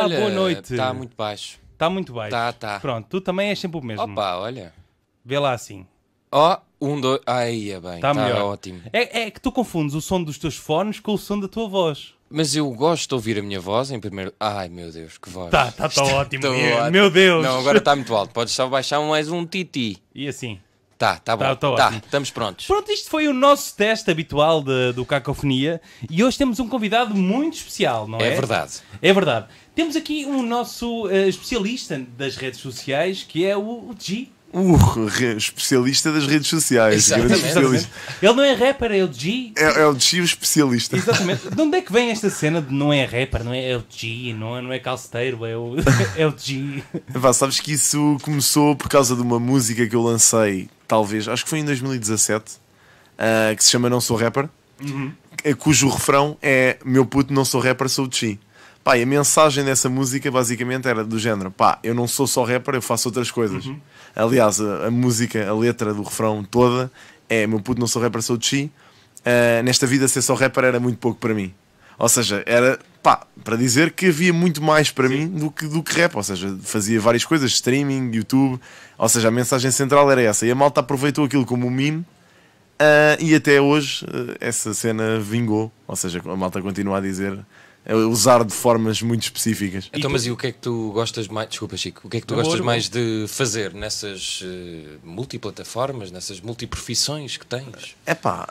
Olá, Olha, boa noite. Está muito baixo. Está muito baixo. Tá, tá. Pronto, tu também és sempre o mesmo. Opa, olha. Vê lá assim. Ó, um, dois. Aí, é bem. Está Está melhor. ótimo. É, é que tu confundes o som dos teus fones com o som da tua voz. Mas eu gosto de ouvir a minha voz em primeiro. Ai, meu Deus, que voz. Tá, tá, tá ótimo. Tá Meu- ótimo. Meu Deus. Não, agora está muito alto. Podes só baixar mais um titi. E assim. Tá, tá bom. Tá, tá Tá, ótimo. estamos prontos. Pronto, isto foi o nosso teste habitual de- do Cacofonia e hoje temos um convidado muito especial, não é? É verdade. É verdade. Temos aqui um nosso eh, especialista das redes sociais que é o, o G. Uh, re- especialista das redes sociais. Especialista. Ele não é rapper, é o G. É, é o Gio especialista. Exatamente. De onde é que vem esta cena de não é rapper, não é, é o G, não é, não é calceteiro, é o, é o G. Epá, sabes que isso começou por causa de uma música que eu lancei, talvez, acho que foi em 2017, ah, que se chama Não Sou Rapper, eh, cujo refrão é Meu puto, não sou rapper, sou o Chi. Pá, e a mensagem dessa música basicamente era do género: pá, eu não sou só rapper, eu faço outras coisas. Aliás, a, a música, a letra do refrão toda é Meu puto, não sou rapper, sou o Chi. Ah, nesta vida, ser só rapper era muito pouco para mim. Ou seja, era pá, para dizer que havia muito mais para mim do que, do que rap. Ou seja, fazia várias coisas, streaming, YouTube. Ou seja, a mensagem central era essa. E a malta aproveitou aquilo como um meme. ah, e até hoje ah, essa cena vingou. Ou seja, a malta continua a dizer, usar de formas muito específicas. Então, mas e o que é que tu gostas mais? Desculpa, Chico. O que é que tu gostas mais de fazer nessas eh, multiplataformas, nessas multiprofissões que tens? É pá,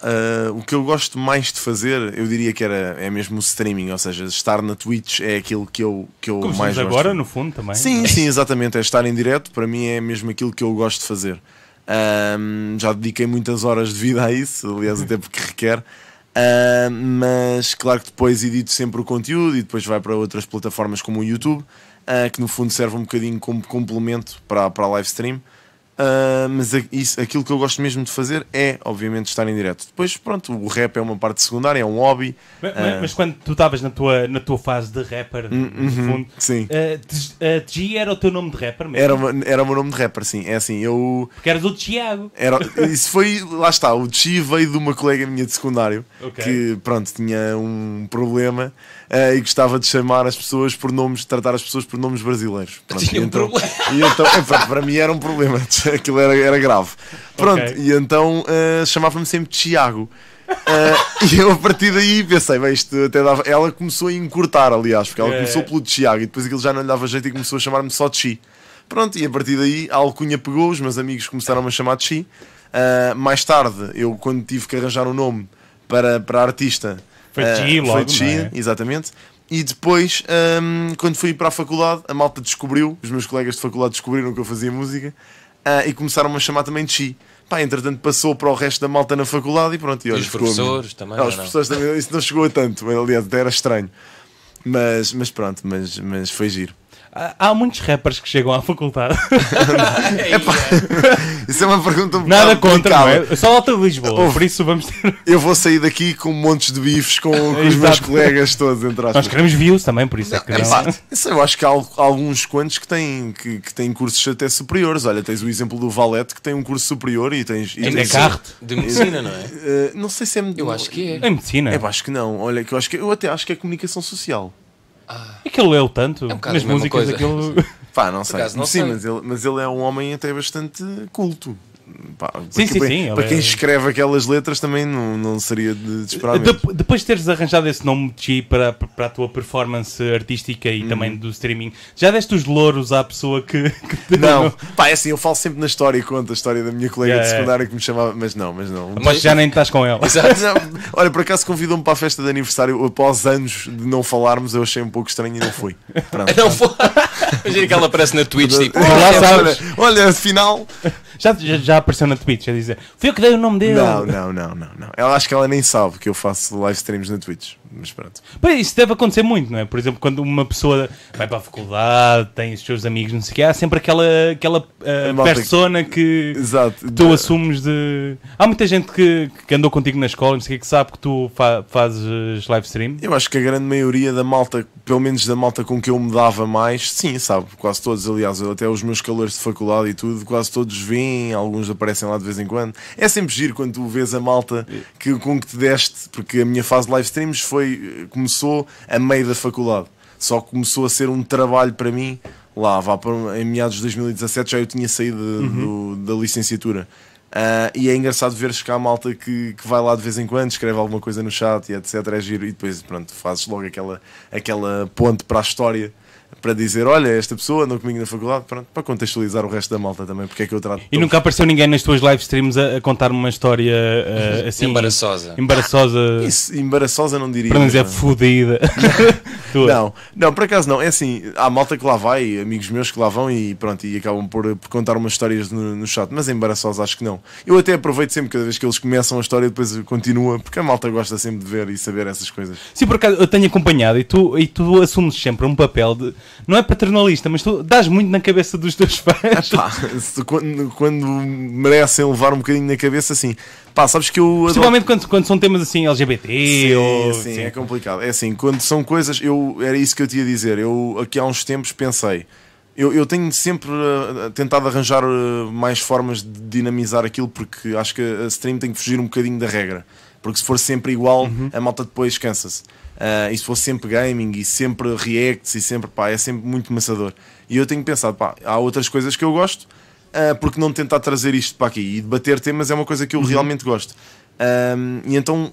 o que eu gosto mais de fazer, eu diria que era, é mesmo o streaming. Ou seja, estar na Twitch é aquilo que eu, que eu Como mais gosto. agora, no fundo, também. Sim, sim, exatamente. É estar em direto, para mim é mesmo aquilo que eu gosto de fazer. Ahm, já dediquei muitas horas de vida a isso, aliás, até porque requer. Ahm, mas claro que depois edito sempre o conteúdo e depois vai para outras plataformas como o YouTube, ah, que no fundo serve um bocadinho como complemento para, para a live stream. Ah, mas a- isso, aquilo que eu gosto mesmo de fazer é, obviamente, estar em direto. Depois, pronto, o rap é uma parte secundária, é um hobby. Mas, Ah. mas quando tu estavas na tua, na tua fase de rapper, no fundo, sim. eh, T- eh, G era o teu nome de rapper mesmo? Era, uma- era o meu nome de rapper, sim. É assim, eu. Porque eras o Tiago. Era, isso foi, lá está, o Chi veio de uma colega minha de secundário Ok. que, pronto, tinha um problema eh, e gostava de chamar as pessoas por nomes, tratar as pessoas por nomes brasileiros. Pronto, Tinha um então, problema. E então, é, pronto, para mim era um problema, aquilo era, era grave. Pronto, Ok. e então eh, chamava-me sempre Tiago. Eh, e eu a partir daí pensei, bem, isto até dava. Ela começou a encurtar, aliás, porque ela É. começou pelo Tiago e depois aquilo já não lhe dava jeito e começou a chamar-me só Chi. Pronto, e a partir daí a alcunha pegou, os meus amigos começaram a chamar de Chi. Ah, mais tarde, eu quando tive que arranjar um nome para, para a artista, Foi ah, Chi logo, foi é? exatamente. E depois, ahm, quando fui para a faculdade, a malta descobriu, os meus colegas de faculdade descobriram que eu fazia música ah, e começaram-me a chamar também de Chi. Pá, entretanto passou para o resto da malta na faculdade e pronto. E, E olha, os a minha. professores também, Ah, os não? professores também, isso não chegou a tanto, mas, aliás, até era estranho. Mas, mas pronto, mas, mas foi giro. Há, muitos rappers que chegam à faculdade. Isso é uma pergunta um Nada contra, não é? Só alta de Lisboa. Ouve. Por isso vamos ter. Eu vou sair daqui com montes de bifes com, com os meus colegas todos, entre aspas. Nós queremos views também, por isso é que É, não. pá, isso eu acho que há al- alguns quantos que têm, que, que têm cursos até superiores. Olha, tens o exemplo do Valete que tem um curso superior e tens. E é tens carro. De medicina, não é? Eh, não sei se é. Eu acho que é. Em medicina. É, acho que não. Olha, que eu acho que eu até acho que é comunicação social. Aquilo leu tanto. É um bocado nas músicas coisa. aquilo. Pá, não sei. não Sim, sei. Mas, ele, mas ele é um homem até bastante culto. Pá, Sim, porque sim, para, sim, ele Para quem é- escreve aquelas letras também não, não seria de, de esperar. Dep- depois de teres arranjado esse nome de para, para a tua performance artística e Uhum. também do streaming, já deste os louros à pessoa que, que te deu o Não, nome? pá, é assim, eu falo sempre na história e conto a história da minha colega Yeah, de secundária que me chamava, mas não, mas não. Mas já nem estás com ela. Não, olha, por acaso convidou-me para a festa de aniversário após anos de não falarmos, eu achei um pouco estranho e não fui. Pronto. Não foi. Imagina que ela aparece na Twitch tipo. Olha, sabes. olha, afinal. Já, já, já apareceu na Twitch a dizer Fui eu que dei o nome dele. Não, não, não, não, não. Ela acho que ela nem sabe que eu faço live streams na Twitch. Mas pronto. Pois, isso deve acontecer muito, não é? Por exemplo, quando uma pessoa vai para a faculdade, tem os seus amigos, não sei o quê, há sempre aquela, aquela que- persona que Exato. tu assumes de. Há muita gente que, que andou contigo na escola, não sei o quê, que sabe que tu fa- fazes live stream. Eu acho que a grande maioria da malta, pelo menos da malta com que eu me dava mais, sim, sabe, quase todos, aliás, até os meus calores de faculdade e tudo, quase todos vêm, alguns aparecem lá de vez em quando. É sempre giro quando tu vês a malta que, com que te deste, porque a minha fase de live streams foi, começou a meio da faculdade. Só começou a ser um trabalho para mim lá, vá para, em meados de 2017 já eu tinha saído do- da licenciatura. Ah, e é engraçado ver cá a malta que, que vai lá de vez em quando, escreve alguma coisa no chat e etc. É giro, e depois pronto, fazes logo aquela, aquela ponte para a história para dizer: Olha, esta pessoa andou comigo na faculdade, pronto, para contextualizar o resto da malta também, porque é que eu trato. E nunca apareceu ninguém nas tuas live streams a, a contar uma história eh, assim. Embaraçosa. Embaraçosa. Isso, embaraçosa não diria. Para não dizer fodida. Não, não, por acaso não. É assim, há malta que lá vai, amigos meus que lá vão e pronto, e acabam por, por contar umas histórias no, no chat, mas embaraçosos acho que não. Eu até aproveito sempre, cada vez que eles começam a história, depois continua, porque a malta gosta sempre de ver e saber essas coisas. Sim, por acaso eu tenho acompanhado e tu, e tu assumes sempre um papel de. Não é paternalista, mas tu dás muito na cabeça dos teus fãs. Pá, quando, quando merecem levar um bocadinho na cabeça, assim, pá, sabes que eu. adoro- Principalmente quando, quando são temas assim LGBT Sim, ou. sim, sim. é complicado. É assim, quando são coisas, eu era isso que eu te ia dizer. Eu aqui há uns tempos pensei, eu, eu tenho sempre uh, tentado arranjar uh, mais formas de dinamizar aquilo porque acho que a stream tem que fugir um bocadinho da regra. Porque se for sempre igual, Uhum. a malta depois cansa-se. Uh, e se for sempre gaming e sempre reacts e sempre, pá, é sempre muito maçador. E eu tenho pensado, pá, há outras coisas que eu gosto, uh, porque não tentar trazer isto para aqui? E debater temas é uma coisa que eu realmente gosto. Um, e então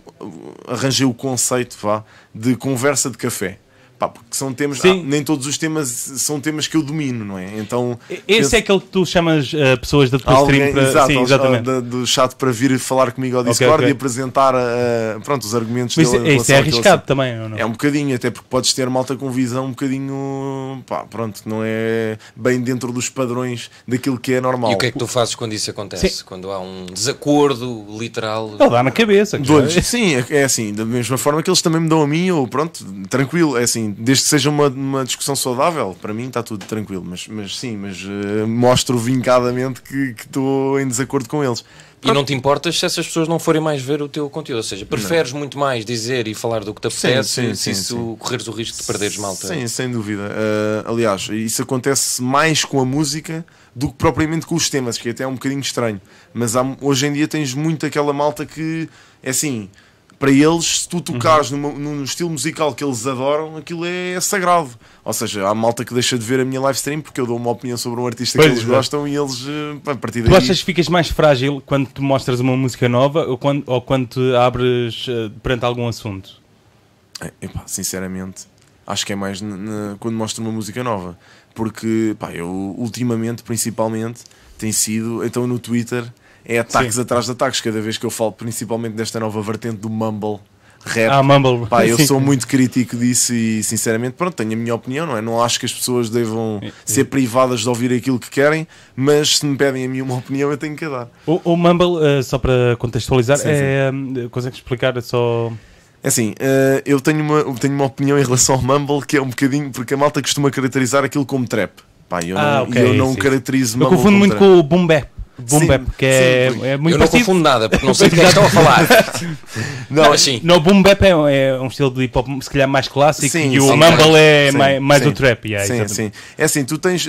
arranjei o conceito vá, de conversa de café. Pá, porque são temas, Sim. ah, nem todos os temas são temas que eu domino, não é? Então, Esse é aquele que tu chamas eh, pessoas da tua alguém, stream para. exato, sim, exatamente. da- do chat para vir falar comigo ao Discord ok. e apresentar uh, pronto, os argumentos Mas isso, dele. isso é arriscado também, ou não? É um bocadinho, até porque podes ter malta com visão um bocadinho, pá, pronto, não é bem dentro dos padrões daquilo que é normal. E o que é que tu fazes quando isso acontece? Sim. Quando há um desacordo literal. Ele dá na cabeça. Sim, é, é assim, da mesma forma que eles também me dão a mim, ou pronto, tranquilo, é assim, desde que seja uma, uma discussão saudável, para mim está tudo tranquilo, mas, mas sim, mas eh, mostro vincadamente que estou em desacordo com eles. E não te importas se essas pessoas não forem mais ver o teu conteúdo. Ou seja, preferes muito mais dizer e falar do que te Sim, apetece sim, se sim, isso sim. correres o risco de perderes malta. Sim, sem dúvida. Eh, aliás, isso acontece mais com a música do que propriamente com os temas, que até é um bocadinho estranho. Mas há- hoje em dia tens muito aquela malta que é assim. Para eles, se tu tocares numa- num estilo musical que eles adoram, aquilo é sagrado. Ou seja, há malta que deixa de ver a minha live stream porque eu dou uma opinião sobre um artista Pois, que eles é. gostam e eles, eh, a partir daí. Tu achas que ficas mais frágil quando te mostras uma música nova ou quando, ou quando te abres eh, perante algum assunto? É, epá, sinceramente, acho que é mais quando mostro uma música nova. Porque, pá, eu ultimamente, principalmente, tem sido, então no Twitter, é ataques Sim. atrás de ataques. Cada vez que eu falo, principalmente desta nova vertente do Mumble Rap. Ah, Mumble. Pá, eu Sim. sou muito crítico disso e sinceramente, pronto, tenho a minha opinião, não é? Não acho que as pessoas devam É, é. ser privadas de ouvir aquilo que querem, mas se me pedem a mim uma opinião, eu tenho que a dar. O, o Mumble, eh, só para contextualizar, Sim, é. eh, Consegues explicar? É só. É assim, eh, eu tenho uma, eu tenho uma opinião em relação ao Mumble que é um bocadinho, porque a malta costuma caracterizar aquilo como trap. Pá, eu Ah, não, ok, eu não sim. caracterizo Eu confundo muito trap. com o Boom Bap. Boom Sim, Bap, que é, sim, é muito eu não parecido. confundo nada, porque não sei que é que estão a falar. Não. Não, o Boom Bap é, é um estilo de hip hop se calhar mais clássico Sim, e o sim, Mumble é Sim, mais, mais sim. o trap. yeah, sim, exatamente. sim. É assim, tu tens,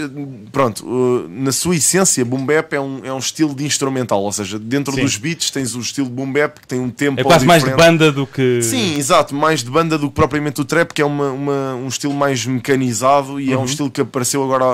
pronto, uh, na sua essência, boom bap é um, é um estilo de instrumental, ou seja, dentro Sim. dos beats tens o estilo boom bap que tem um tempo É quase mais de diferente. banda do que. Sim, exato, mais de banda do que propriamente o trap, que é uma, uma- um estilo mais mecanizado e é um Uhum. estilo que apareceu agora há,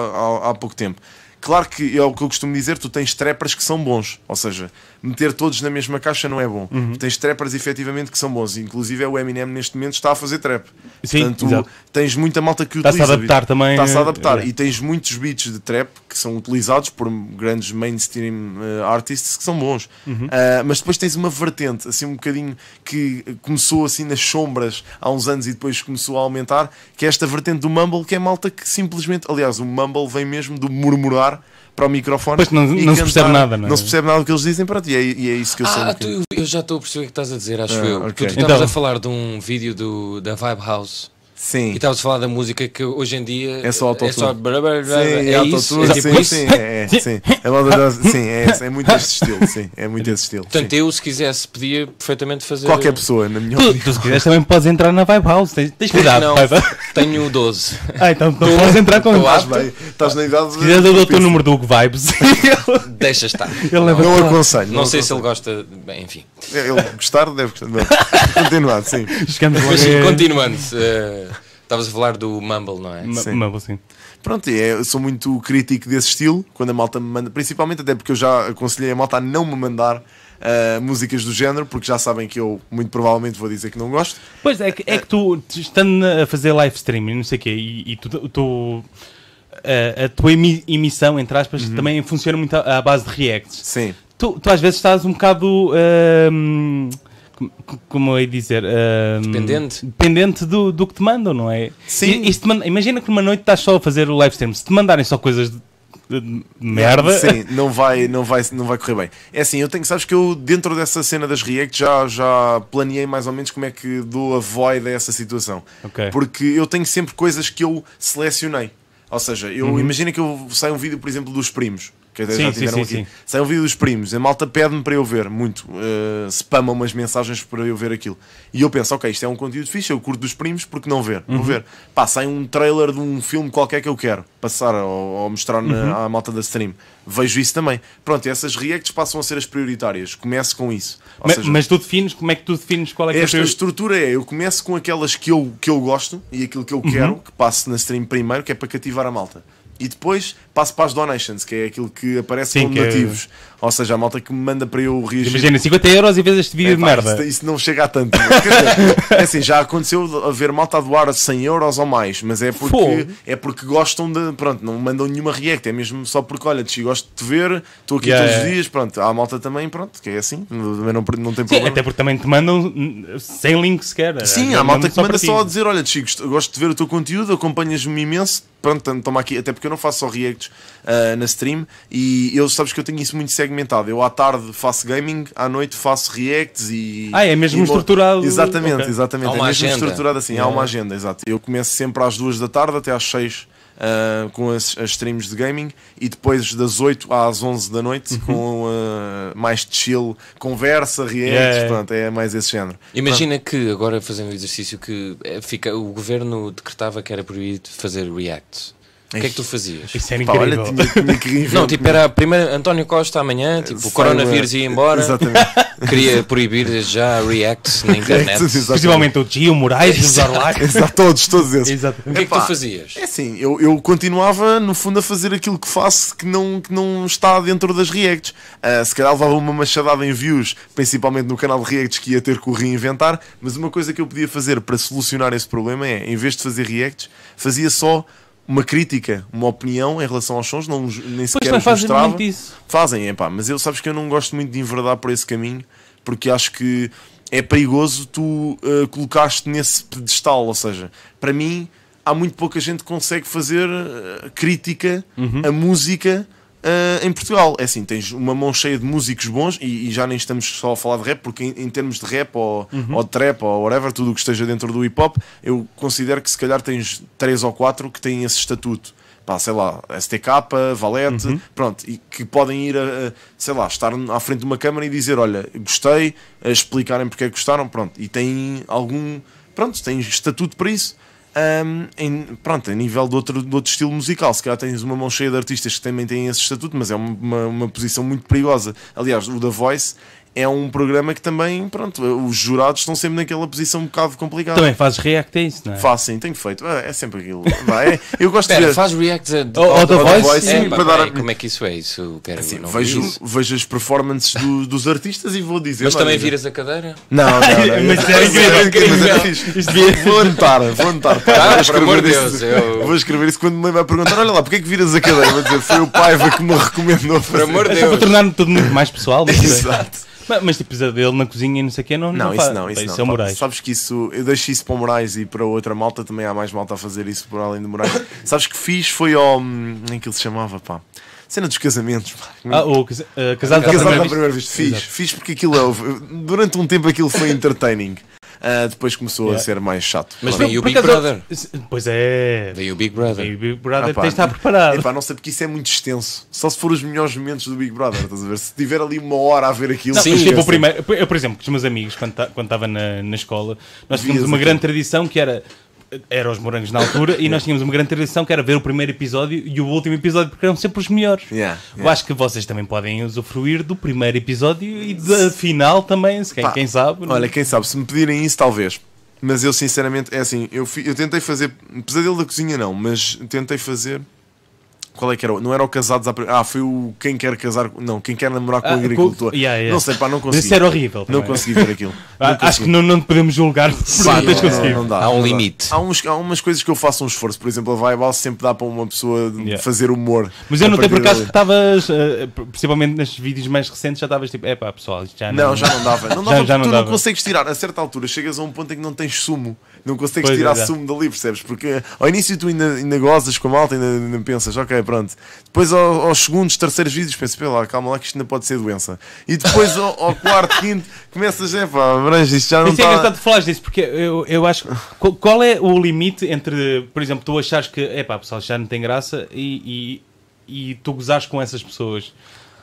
há- há pouco tempo. Claro que é o que eu costumo dizer, tu tens trappers que são bons, ou seja, meter todos na mesma caixa não é bom. Uhum. Tens trappers efetivamente que são bons, inclusive é o Eminem neste momento está a fazer trap. Sim, Portanto, exato. tens muita malta que Está-se a utiliza. adaptar também, Está-se a eh, adaptar. é. E tens muitos beats de trap que são utilizados por grandes mainstream eh, artists que são bons. Uhum. Ah, mas depois tens uma vertente, assim um bocadinho, que começou assim nas sombras há uns anos e depois começou a aumentar, que é esta vertente do mumble, que é malta que simplesmente, aliás, o mumble vem mesmo do murmurar para o microfone. Pois não- e não se percebe nada, não é? Não se percebe nada do que eles dizem, pronto, e é, e é isso que eu sou. Ah, bocadinho. tu, eu já estou a perceber o que estás a dizer, acho Ah, eu. ok. Porque tu estavas Então. a falar de um vídeo do, da Vibe House e Sim. estavas a falar da música que hoje em dia É só autotune. É só blá, blá, blá, Sim, é é autotune, é tipo sim, sim, é, é, sim. Dá- sim, é, é muito esse estilo, sim, é muito esse estilo. Portanto, sim. eu, se quisesse, podia perfeitamente fazer. Qualquer pessoa, na minha Tu, opinião. tu, se quiseres, também podes entrar na Vibe House. Tens, tens cuidado. Não, Vibe. tenho 12. Ah, então, então podes entrar com. Estás bem, estás na idade. Se quiseres, eu dou o teu número do Hugo Vibes. Deixa estar. Ele leva Não aconselho. Não sei se ele gosta. Bem, enfim. Ele gostar, deve gostar. Não. Continuar, sim. Chegamos Mas continuando. eh, Estavas a falar do Mumble, não é? Sim. ma- assim. Pronto, é, eu sou muito crítico desse estilo, quando a malta me manda, principalmente até porque eu já aconselhei a malta a não me mandar ah, músicas do género, porque já sabem que eu muito provavelmente vou dizer que não gosto. Pois é que, é que tu, estando a fazer live streaming, não sei o quê, e, e tu, tu- a, a tua emi- emissão, entre aspas, Uhum. também funciona muito à, à base de reacts. Sim. Tu, tu às vezes estás um bocado. ahm, como- eu ia dizer? Dependente. Dependente do, do que te mandam, não é? Sim. E, e imagina que numa noite estás só a fazer o live stream. Se te mandarem só coisas de, de merda. Sim, não vai, não, vai, não vai correr bem. É assim, eu tenho, sabes que eu dentro dessa cena das React já, já planeei mais ou menos como é que dou a void a essa situação. Ok. Porque eu tenho sempre coisas que eu selecionei. Ou seja, eu Uhum. imagina que eu saio um vídeo, por exemplo, dos primos. Que até Sim, já tiveram sim, aqui. sim. Um vídeo dos primos, a malta pede-me para eu ver muito, uh, spama umas mensagens para eu ver aquilo. E eu penso, ok, isto é um conteúdo fixe, eu curto dos primos, porque não ver? Uhum. Vou ver. Pá, sai um trailer de um filme qualquer que eu quero passar ou, ou mostrar na, Uhum. à malta da stream. Vejo isso também. Pronto, essas reacts passam a ser as prioritárias. Começo com isso. Ou Ma- seja, mas tu defines, como é que tu defines qual é que é a estrutura é, eu começo com aquelas que eu, que eu gosto e aquilo que eu quero, que passe na stream primeiro, que é para cativar a malta. E depois passo para as donations, que é aquilo que aparece Sim, como é- donativos. Ou seja, a malta que me manda para eu reagir. Imagina, 50 euros e vês este vídeo É, de pá, merda. Isso, isso não chega a tanto. Dizer, é assim, já aconteceu haver malta a doar 100 euros ou mais, mas é porque, é porque gostam de. Pronto, não mandam nenhuma react, é mesmo só porque, olha, te gosto de te ver, estou aqui Yeah, todos os dias. Pronto, há malta também, pronto, que é assim, também não, não tem Sim, problema. até porque também te mandam sem link sequer. Sim, É, há malta que manda só a dizer: Olha, Chico, gosto de ver o teu conteúdo, acompanhas-me imenso. Pronto, toma aqui, até porque eu não faço só reacts ah, na stream e eu sabes que eu tenho isso muito segmentado. Eu à tarde faço gaming, à noite faço reacts e. Ah, é mesmo e- estruturado. Exatamente, Ok. exatamente. Há É mesmo agenda. estruturado assim, há Yeah. uma agenda, exato. Eu começo sempre às duas da tarde até às seis. ah, com as, as streams de gaming e depois das 8 às 11 da noite com ah, mais chill, conversa, reacts, Yeah. pronto, é mais esse género. Imagina que agora fazendo o exercício que eh, fica, o governo decretava que era proibido fazer react. O que é que tu fazias? Isso era Pá, olha, tinha, tinha que reinventar. Não, tipo, era primeiro António Costa amanhã, tipo, o coronavírus ia embora, Exatamente. queria proibir já react na internet. Exatamente. Principalmente o Gio Moraes o Zarlac. Exato, todos, todos esses. Exato. O que é que tu fazias? É assim, eu, eu continuava no fundo a fazer aquilo que faço que não, que não está dentro das reacts. Ah, se calhar levava uma machadada em views, principalmente no canal de reacts que ia ter que o reinventar, mas uma coisa que eu podia fazer para solucionar esse problema é, em vez de fazer reacts, fazia só uma crítica, uma opinião em relação aos sons, não, nem Pois sequer os fazem mostrava. muito isso. Fazem, é pá, mas eu sabes que eu não gosto muito de enverdar por esse caminho porque acho que é perigoso tu uh, colocaste nesse pedestal. Ou seja, para mim, há muito pouca gente que consegue fazer uh, crítica a música. Uh, em Portugal, é assim, tens uma mão cheia de músicos bons e, e já nem estamos só a falar de rap, porque em, em termos de rap ou, ou de trap ou whatever, tudo o que esteja dentro do hip hop, eu considero que se calhar tens três ou quatro que têm esse estatuto. Pá, sei lá, STK, Valete, pronto, e que podem ir a, a, sei lá, estar à frente de uma câmara e dizer, olha, gostei, a explicarem porque é que gostaram, pronto, e têm algum, pronto, têm estatuto para isso. Ahm, em, pronto, a nível de outro, de outro estilo musical, se calhar tens uma mão cheia de artistas que também têm esse estatuto, mas é uma, uma, uma posição muito perigosa. Aliás, o The Voice é um programa que também, pronto, os jurados estão sempre naquela posição um bocado complicada. Também fazes react a isso, não é? Faço, sim, tenho feito. É, é sempre aquilo. Vá, é- eu gosto de Espera, ver. faz react a, ao The ao Voice? É, Sim, para dar a- peraí, Como é que isso é? Isso, pera, Assim, vejo, isso. vejo as performances do- dos artistas e vou dizer. Mas também viras a cadeira? Não, não, não. Mas é incrível, é Vou anotar, vou anotar. Ah, vou por amor de escrever Deus, isso. eu- Vou escrever isso quando me vai perguntar: olha lá, porque é que viras a cadeira? Vou dizer, foi o Paiva que me recomendou. Por amor de É só para Deus. tornar tudo muito mais pessoal. Exato. Mas, mas tipo, pesadelo na cozinha e não sei o quê, não, Não, não isso faz. não, isso Isso não. é o Moraes. Sabes que isso, eu deixo isso para o Moraes e para outra malta, também há mais malta a fazer isso por além do Moraes. Sabes que fiz foi ao. hum, Nem que ele se chamava, pá. Cena dos casamentos, pá. Ah, o casa- ah, casado à Casado primeira à vista. primeira vez. Fiz, Exato. fiz porque aquilo é- durante um tempo aquilo foi entertaining. Ah, depois começou Yeah. a ser mais chato. Mas Pronto. vem o Big Brother. Pois é. Veio o Big Brother. E o Big Brother Ah, pá. tem de estar preparado. Epá, não sei porque isso é muito extenso. Só se for os melhores momentos do Big Brother, estás a ver? Se tiver ali uma hora a ver aquilo, Não, Sim, tipo, o primeiro, eu, por exemplo, com os meus amigos, quando ta- quando estava na, na escola, nós tínhamos Vias uma grande tradição que era. Era os morangos na altura, e nós tínhamos uma grande tradição que era ver o primeiro episódio e o último episódio, porque eram sempre os melhores. Yeah, Eu yeah. acho que vocês também podem usufruir do primeiro episódio e da final também, se quem, Pá, quem sabe. não- Olha, quem sabe, se me pedirem isso, talvez. Mas eu sinceramente, é assim, eu, eu tentei fazer. Pesadelo da cozinha não, mas tentei fazer. Qual é que era? Não era o casados à pri- Ah, foi o quem quer casar. Não, quem quer namorar com Ah, o agricultor. com- yeah, yeah. Não sei, pá, não consegui. isso era horrível. Não também. consegui ver aquilo. Ah, Acho que não, não te podemos julgar Sim, não não, conseguido. não dá, Há um dá. limite. Há, uns, há umas coisas que eu faço um esforço. Por exemplo, a Vibe sempre dá para uma pessoa Yeah. fazer humor. Mas eu notei por acaso que estavas, eh, principalmente nestes vídeos mais recentes, já estavas tipo, é pá pessoal, isto já não. Não, já não dava. Não Já- dava já porque não tu dava. não consegues tirar. A certa altura chegas a um ponto em que não tens sumo. Não consegues Pois é, tirar já. sumo dali, percebes? Porque ao início tu ainda, ainda gozas com a malta, ainda, ainda pensas, ok, pronto. Depois ao- aos segundos, terceiros vídeos, pensas, pê lá, calma lá que isto ainda pode ser doença. E depois ao, ao quarto, quinto, começas, é pá, Brange, isto já não Isso é está. engraçado falar disso, porque eu, eu acho. Qual, qual é o limite entre, por exemplo, tu achares que, é pá pessoal, já não tem graça e, e, e tu gozares com essas pessoas?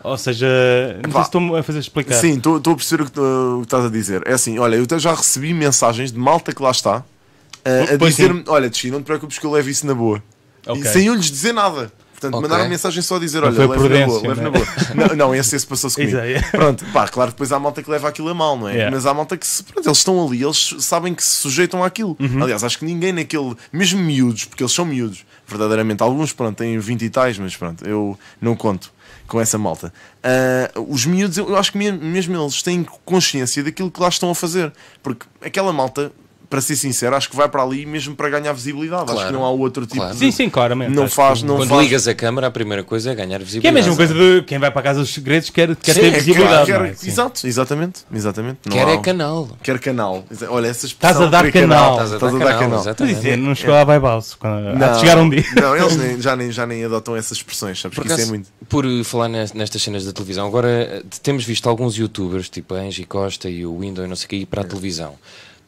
Ou seja, não sei Epá, se estou a fazer explicar. Sim, estou a perceber o que, o que estás a dizer. É assim, olha, eu até já recebi mensagens de malta que lá está a- a Pois dizer-me: olha, Tchi, não te preocupes que eu levo isso na boa. Ok. E sem eu lhes dizer nada. Portanto, Ok. mandaram mensagem só a dizer: olha, levo na boa, levo na né? boa. Não, não, esse, esse passou-se comigo. Exato. Pronto, pá, claro, depois há malta que leva aquilo a mal, não é? Yeah. Mas há malta que, se, pronto, eles estão ali, eles sabem que se sujeitam àquilo. Uhum. Aliás, acho que ninguém naquele, mesmo miúdos, porque eles são miúdos, verdadeiramente. Alguns, pronto, têm 20 e tais, mas pronto, eu não conto com essa malta. Ah, os miúdos, eu acho que me- mesmo eles têm consciência daquilo que lá estão a fazer. Porque aquela malta, para ser sincero, acho que vai para ali mesmo para ganhar visibilidade. Acho que Claro. não há outro tipo Claro. de. Sim, sim, claramente. Não faz, que- não Quando faz. ligas a câmera, a primeira coisa é ganhar visibilidade. Que é a mesma coisa de quem vai para a casa dos segredos quer, quer Sim, ter é visibilidade. quer- não é? Exato, exatamente. exatamente. Não Quer há- é canal. Quer canal. Olha, essa Estás a dar canal. Estás a dar canal. Exatamente. é, não chegou à. Quando, há de chegar um dia. Não, eles nem- já, nem, já nem adotam essas expressões, sabes Por é muito. por falar nes- nestas cenas da televisão, agora eh, temos visto alguns youtubers, tipo a Angie Costa e o Window e não sei o que, ir para a televisão.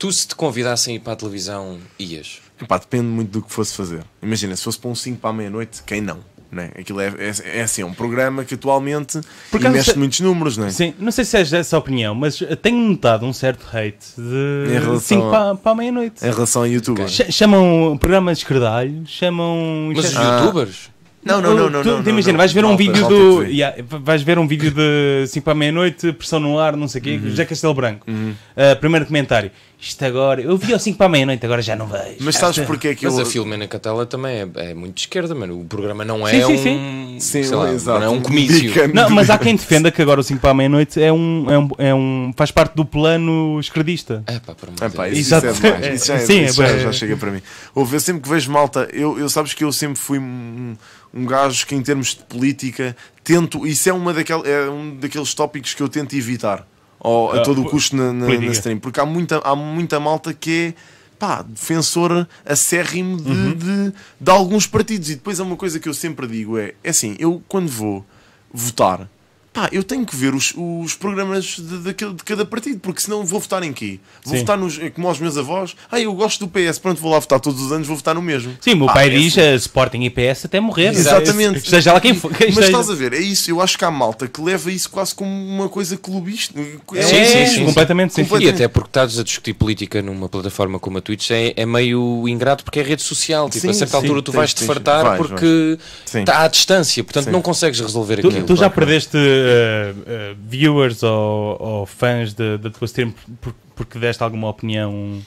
Tu, se te convidassem a ir para a televisão, ias? Epá, depende muito do que fosse fazer. Imagina, se fosse para um 5 para a meia-noite, quem não? Né? Aquilo é, é, é assim, é um programa que atualmente investe se- muitos números, não é? Sim, não sei se és dessa opinião, mas tenho notado um certo hate de relação 5 a- para, para a meia-noite. Em relação a YouTube. Ch- Chamam programas de escredalho, chamam. Mas os Ah. youtubers? Não, não, não, não. Tu, não, tu imagina, não. vais ver um Malta, vídeo do. Yeah, vais ver um vídeo de 5 para a meia-noite, pressão no ar, não sei o quê, Uhum. José Castelo Branco. Uh, primeiro comentário. Isto agora. Eu vi ao 5 para a meia-noite, agora já não vejo. Mas sabes porquê é que Mas eu. a Filomena Catela também é, é muito de esquerda, mano. O programa não é Sim, sim, um. Sim, lá, exato. não é um comício. Não, mas há quem defenda que agora o 5 para a meia-noite é um, é, um, é um. faz parte do plano esquerdista. É pá, por amor É pá, isso, Exato. isso é demais. Isso já, é- Sim, isso é já, bué. já chega para mim. Ouve, eu sempre que vejo malta, eu, eu sabes que eu sempre fui um, um gajo que, em termos de política, tento. Isso é, uma daquel, é um daqueles tópicos que eu tento evitar ao- a Ah, todo o custo na, na, na stream. Porque há muita, há muita malta que é. Pá, defensor acérrimo de, Uhum. de, de alguns partidos. E depois é uma coisa que eu sempre digo: é, é assim, eu quando vou votar, pá, eu tenho que ver os, os programas de, daquele- de cada partido, porque senão vou votar em quê? Vou Sim. votar nos, é como aos meus avós. Ah, eu gosto do PS, pronto, vou lá votar todos os anos, vou votar no mesmo. Sim, o meu Ah, pai é diz eh, Sporting e PS até morrer. Exatamente. Seja lá quem for. quem Mas esteja. estás a ver, é isso, eu acho que há malta que leva isso quase como uma coisa clubista. É, Sim, sim, sim, completamente sim. E até porque estás a discutir política numa plataforma como a Twitch é, é meio ingrato porque é rede social. Tipo, Sim, a certa sim, altura tu vais-te fartar vais, porque está à distância, portanto Sim. não consegues resolver Tu, aquilo. tu já perdeste eh, eh, viewers ou, ou fãs da tua stream por- porque deste alguma opinião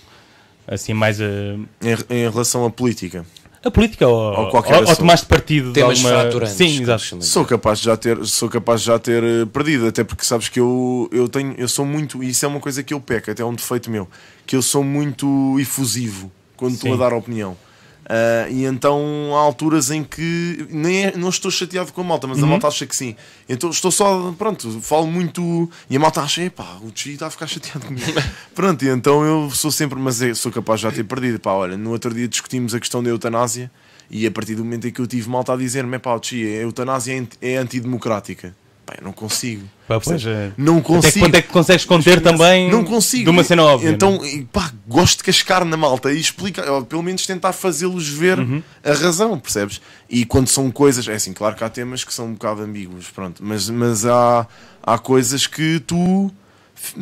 assim mais eh, Em, em relação à política. a política ou, Ou qualquer ou, ou tomaste partido Temas de alguma... fraturantes. Sim, exato. Sou capaz de já ter, sou capaz de já ter perdido, até porque sabes que eu, eu tenho, eu sou muito, e isso é uma coisa que eu peco, até é um defeito meu, que eu sou muito efusivo quando estou a dar opinião. Ah, e então há alturas em que nem é- não estou chateado com a malta, mas a malta acha que sim. Então estou só, pronto, falo muito e a malta acha, epá, o Chi está a ficar chateado comigo. pronto, e então eu sou sempre, mas é, sou capaz de já ter perdido. Pá, olha, no outro dia discutimos a questão da eutanásia e a partir do momento em que eu tive malta a dizer-me, epá, o Chi, a eutanásia é, é antidemocrática. Eu não consigo. Pá, pois, eh, Não Até consigo. ponto é que consegues conter também Não consigo. de uma cena óbvia? Então, não é? pá, gosto de cascar na malta e explicar, ou pelo menos tentar fazê-los ver Uhum. a razão, percebes? E quando são coisas, é assim, claro que há temas que são um bocado ambíguos, pronto, mas, mas há, há coisas que tu.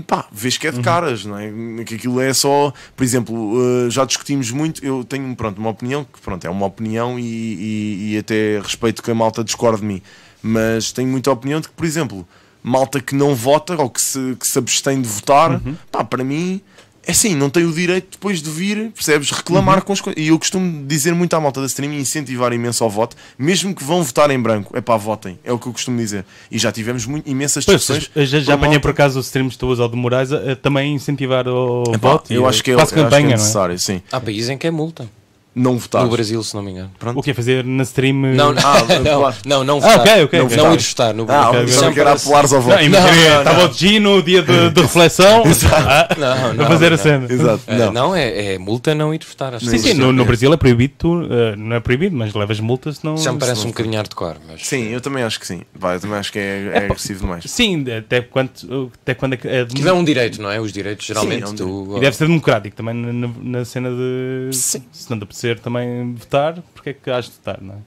Pá, vês que é de Uhum. caras, não é? Que aquilo é só, por exemplo, eh, já discutimos muito. Eu tenho, pronto, uma opinião que, pronto, é uma opinião e, e, e até respeito que a malta discorde de mim, mas tenho muita opinião de que, por exemplo, malta que não vota ou que se, que se abstém de votar, Uhum. pá, para mim é assim, não tem o direito depois de vir, percebes, reclamar Uhum. com as coisas. E eu costumo dizer muito à malta da stream e incentivar imenso ao voto, mesmo que vão votar em branco, é pá, votem, é o que eu costumo dizer. E já tivemos muito, imensas Pois, discussões. eu já, já com a apanhei malta. por acaso os streams tuas ao de Moraes a, a também incentivar o Epá, voto. e eu acho que é, eu acho que é campanha, é? necessário, sim. Há países em que é multa. Não votar. No Brasil, se não me engano. Pronto. O que é fazer na stream? Não, não, Ah, não, não, Ah, votar. ok, ok, Não, ok. não ires votar. No Ah, Ok, eu ok. pensava que era parece- apelares ao voto. Estava o Gino no dia de, de reflexão ah, Não, não, a fazer a não. cena. Exato. Eh, Não. Não, é, é multa não ir votar. Sim, sim, no, no Brasil é proibido, tu, eh, não é proibido, mas levas multas se não. Já me parece um bocadinho hardcore. Mas... Sim, eu também acho que sim. Vai, eu também acho que é, é agressivo demais. Sim, até, quanto, até quando é que. é é um direito, não é? Os direitos, geralmente, é um tu... E deve ser democrático também na, na- na cena de. Sim. Se não te apetecer também votar, porque é que has de votar, não é?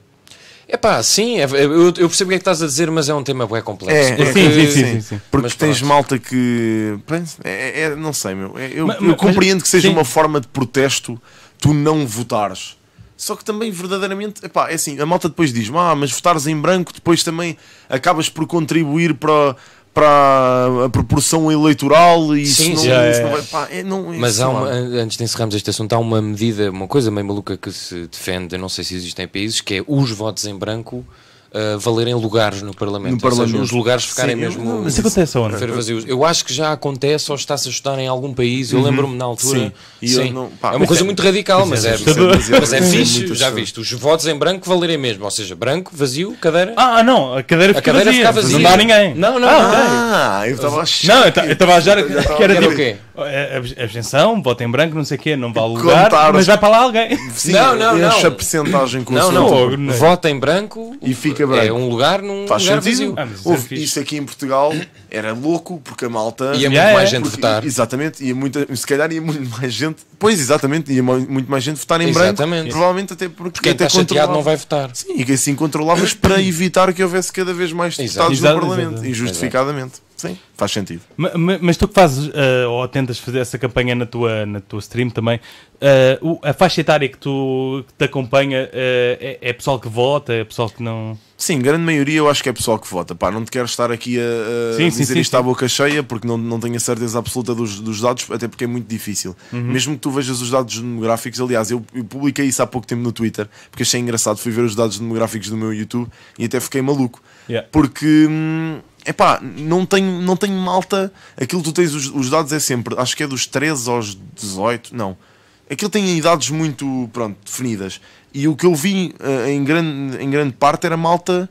Epá, sim, é- eu, eu percebo o que é que estás a dizer, mas é um tema bem complexo. É, é, porque- Sim, sim, sim, sim. Porque Mas tens pronto. malta que. pensa, É, é- não sei, meu. É- eu, Mas- eu mas- compreendo que seja sim. uma forma de protesto tu não votares. Só que também, verdadeiramente, epá, é assim, a malta depois diz: ah, mas votares em branco, depois também acabas por contribuir para, para a proporção eleitoral e Sim, isso, sim. não, É, isso não vai. Pá, é, não, é, Mas sei há uma, antes de encerrarmos este assunto, há uma medida, uma coisa meio maluca que se defende, eu não sei se existem em países, que é os votos em branco uh, valerem lugares no Parlamento. No Ou seja, Parlamento. os lugares ficarem Sim, mesmo. não, mas Isso acontece aonde? ver vazios. Eu acho que já acontece ou está-se a estudar em algum país. Eu lembro-me na altura. Sim. E eu Sim. não- pá, é uma mas coisa é- muito radical, mas é, assustador. mas é É fixe. muito Já assustador. viste, os votos em branco valerem mesmo. Ou seja, branco, vazio, cadeira. Ah, não, a cadeira a fica cadeira vazia. fica vazia. Não dá a ninguém. Não, não, Ah, não. Ah, eu estava a achar. Não, eu ta- eu estava a achar que Já era a tipo, o quê? a ab- abstenção, voto em branco, não sei o quê, não vale lugar, mas vai para lá alguém. Sim, Não, não, enche não. a percentagem com Não, o não. não é? Vota em branco E fica É branco. um lugar num Faz lugar sentido. vazio. Ah, mas isso Houve- é isso aqui em Portugal era louco porque a malta. Ia muito Yeah, mais é. gente Porque- votar. Exatamente, ia muita, se calhar ia muito mais gente. Pois, exatamente, ia mu- muito mais gente votar em branco. Exatamente. Provavelmente até porque Quem até está chateado não vai votar. Sim, e que assim controlavas para evitar que houvesse cada vez mais Exato. deputados Exato, no Parlamento, exato. injustificadamente. Sim, faz sentido. Ma- ma- Mas tu que fazes, ah, ou tentas fazer essa campanha na tua, na tua stream também, o- a faixa etária que, tu, que te acompanha ah, é, é pessoal que vota, é pessoal que não. Sim, grande maioria eu acho que é pessoal que vota. Pá, não te quero estar aqui a, a Sim, dizer sim, isto sim. à boca cheia porque não, não tenho a certeza absoluta dos, dos dados, até porque é muito difícil. Uhum. Mesmo que tu vejas os dados demográficos, aliás, eu, eu publiquei isso há pouco tempo no Twitter porque achei engraçado. Fui ver os dados demográficos do meu YouTube e até fiquei maluco. Yeah. Porque, hum, epá, não tenho, não tenho malta. Aquilo que tu tens, os, os dados é sempre, acho que é dos 13 aos 18, não. Aquilo tem idades muito, pronto, definidas. E o que eu vi eh, em, grande, em grande parte era malta,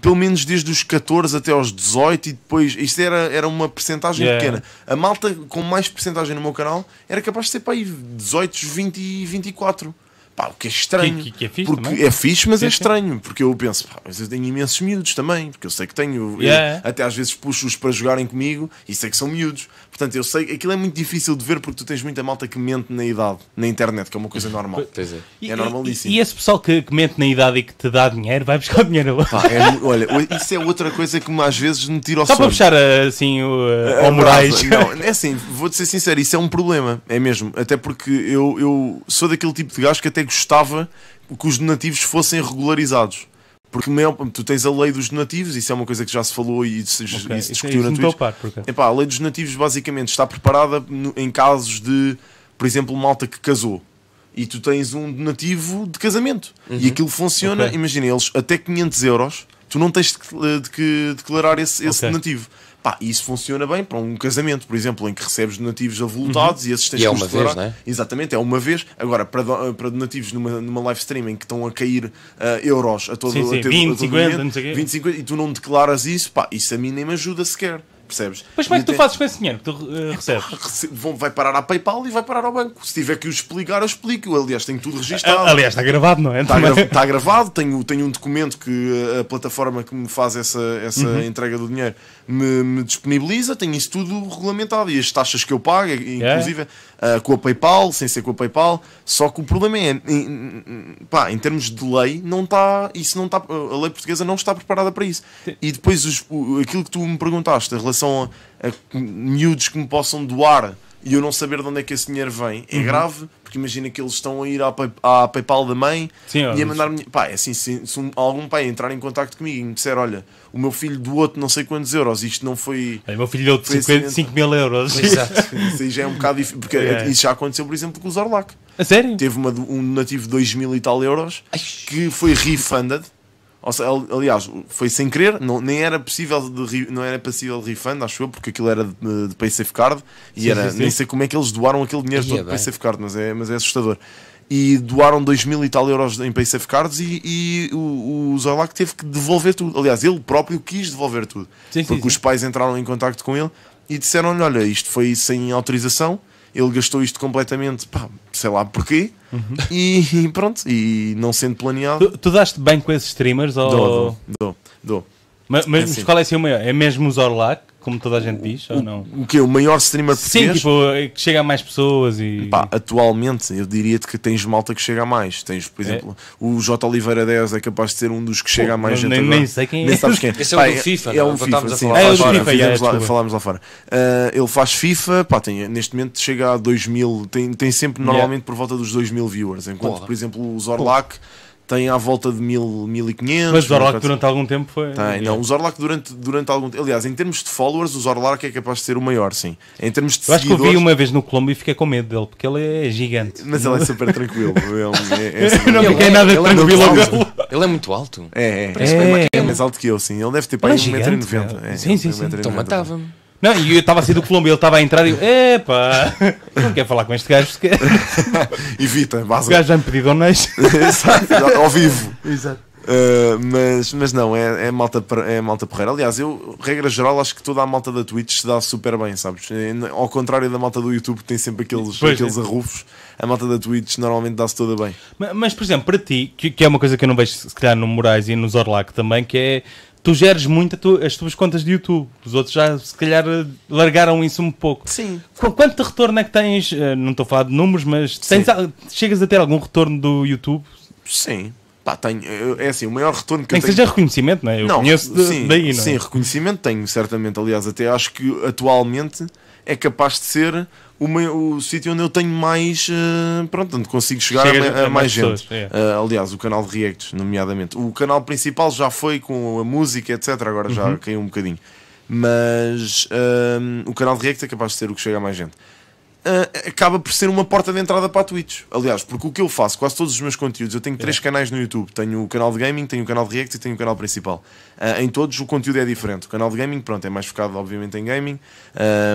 pelo menos desde os 14 até aos 18 e depois, isto era, era uma percentagem Yeah. pequena. A malta com mais percentagem no meu canal era capaz de ser para aí 18, 20 e 24. Pá, o que é estranho. Que- que- que é fixe porque também. é fixe, mas é sim. estranho. Porque eu penso, pá, mas eu tenho imensos miúdos também. Porque eu sei que tenho. eu Yeah. até às vezes puxo-os para jogarem comigo e sei que são miúdos. Portanto, eu sei aquilo é muito difícil de ver porque tu tens muita malta que mente na idade, na internet, que é uma coisa normal. Pois é. E- É normalíssimo. E, e esse pessoal que, que mente na idade e que te dá dinheiro, vai buscar o dinheiro lá. Pá, é olha, isso é outra coisa que às vezes me tira o Só para sono. puxar assim o, A ao Moraes. brasa. Não, é assim, vou-te ser sincero, isso é um problema, é mesmo. Até porque eu, eu sou daquele tipo de gajo que até gostava que os donativos fossem regularizados. Porque tu tens a lei dos donativos, isso é uma coisa que já se falou e se, Ok, e se discutiu isso na Twitch. par. Epá, a lei dos donativos basicamente está preparada no- em casos de, por exemplo, malta que casou. E tu tens um donativo de casamento. E aquilo funciona, Ok. imagina, eles até 500 euros, tu não tens de, de que declarar esse, esse Ok. donativo. Pá, e isso funciona bem para um casamento, por exemplo, em que recebes donativos avultados e esses tens E é uma vez, não é? Exatamente, é uma vez. Agora, para, do- para donativos numa, numa live stream em que estão a cair ah, euros a todo Sim, sim, a todo- 20, a todo 50, momento, não sei o quê. 20, 50, e tu não declaras isso, pá, isso a mim nem me ajuda sequer. Percebes? Mas como é que tu fazes com esse dinheiro que tu eh, recebes? Vai parar à PayPal e vai parar ao banco. Se tiver que o explicar, eu explico. Aliás, tenho tudo registado. Aliás, está gravado, não é? Está, gra- está gravado, tenho, tenho um documento que uh, a plataforma que me faz essa, essa Uhum. entrega do dinheiro me, me disponibiliza, tenho isso tudo regulamentado e as taxas que eu pago, inclusive uh, com a PayPal, sem ser com a PayPal. Só que o problema é, em, pá, em termos de lei, não está, isso não está, a lei portuguesa não está preparada para isso. E depois os- aquilo que tu me perguntaste em relação a, a miúdos que me possam doar e eu não saber de onde é que esse dinheiro vem é grave, porque imagina que eles estão a ir à, pay- à PayPal da mãe Sim, e a mandar-me. Pá, é assim, se, se um- algum pai entrar em contacto comigo e me disser: Olha, o meu filho do outro não sei quantos euros, isto não foi. Olha, meu filho deu Foi 5 assim, mil euros. Exato. Isso aí já é um bocado difícil, porque É. isso já aconteceu, por exemplo, com o Zorlac. A sério? Teve uma, um donativo de 2 mil e tal euros que foi refunded. Ou seja, ali- aliás, foi sem querer, não, nem era possível de, não era passível de refund, acho eu, porque aquilo era de, de PaySafeCard e Sim, era, sim, nem sei como é que eles doaram aquele dinheiro todo de bem. PaySafeCard, mas é, mas é assustador. E doaram 2 mil e tal euros em PaySafeCards e, e o, o Zorlac teve que devolver tudo. Aliás, ele próprio quis devolver tudo. Sim, porque os pais entraram em contacto com ele e disseram-lhe: Olha, isto foi sem autorização, ele gastou isto completamente, pá, sei lá porquê, e, e pronto, e não sendo planeado, Tu, tu daste bem com esses streamers? Ou... dou, dou, dou, dou. Ma- Mas, É assim. qual é assim o maior? É mesmo o Zorlac, como toda a gente diz, ou não? O que? O maior streamer Sim, português? tipo, é que chega a mais pessoas e. Pá, atualmente eu diria-te que tens malta que chega a mais. Tens, por exemplo, o J. Oliveira 10 é capaz de ser um dos que chega a mais nem- gente nem agora. sei quem é. Nem sabes quem é. Esse é o do FIFA, É não? um FIFA, a sim. falar Ah, é o do Fora, FIFA, falámos lá fora. Ah, ele faz FIFA, pá, tem, neste momento chega a 2000, tem, tem sempre normalmente por volta dos 2000 viewers, enquanto, Porra. por exemplo, o Zorlac tem à volta de 1000, 1500. Mas o Zorlac 1400. durante algum tempo foi. Tem, não, o Zorlac durante, durante algum tempo. Aliás, em termos de followers, o Zorlac é capaz de ser o maior, sim. Em termos de Eu acho que eu seguidores. vi uma vez no Colombo e fiquei com medo dele, porque ele é gigante. Mas ele é super tranquilo. É, é, é super- Eu não Ele fiquei é- nada ele é tranquilo ele. É muito alto. É, é. Parece É. mais- É mais alto que eu, sim. Ele deve ter para Ele aí é gigante, 1,90m. cara. É, Sim, sim, sim. 1,90m. Então matava-me. Não, e eu estava assim do Colombo e ele estava a entrar e eu, epá, não quero falar com este gajo, porque Evita, o base. gajo já me pediu donéis. Exato, ao vivo. Exato. Uh, mas, mas não, é, é, malta, é malta porreira. Aliás, eu, regra geral, acho que toda a malta da Twitch se dá super bem, sabes? É, Ao contrário da malta do YouTube, que tem sempre aqueles, Pois aqueles é. arrufos, a malta da Twitch normalmente dá-se toda bem. Mas, mas, por exemplo, para ti, que, que é uma coisa que eu não vejo se calhar no Moraes e no Zorlac também, que é tu geres muito tu- as tuas contas de YouTube. Os outros já se calhar largaram isso um pouco. Sim. Qu- Quanto de retorno é que tens? Eh, Não estou a falar de números, mas tens, chegas a ter algum retorno do YouTube? Sim. Pá, tenho, é assim, o maior retorno que Nem eu que tenho. seja reconhecimento, não é? Eu conheço de- sim, daí, não é? Sim, reconhecimento tenho, certamente. Aliás, até acho que atualmente é capaz de ser o, meu- o sítio onde eu tenho mais. eh, pronto, onde consigo chegar a, Chegas ma- a a mais, gente. é. Eh, aliás, o canal de Reacts, nomeadamente. O canal principal já foi com a música, etc. Agora Uhum. já caiu um bocadinho. Mas ehm, o canal de React é capaz de ser o que chega a mais gente. Uh, acaba por ser uma porta de entrada para a Twitch. Aliás, porque o que eu faço, quase todos os meus conteúdos, eu tenho três canais no YouTube: tenho o canal de gaming, tenho o canal de React e tenho o canal principal. Uh, em todos o conteúdo é diferente. O canal de gaming, pronto, é mais focado, obviamente, em gaming,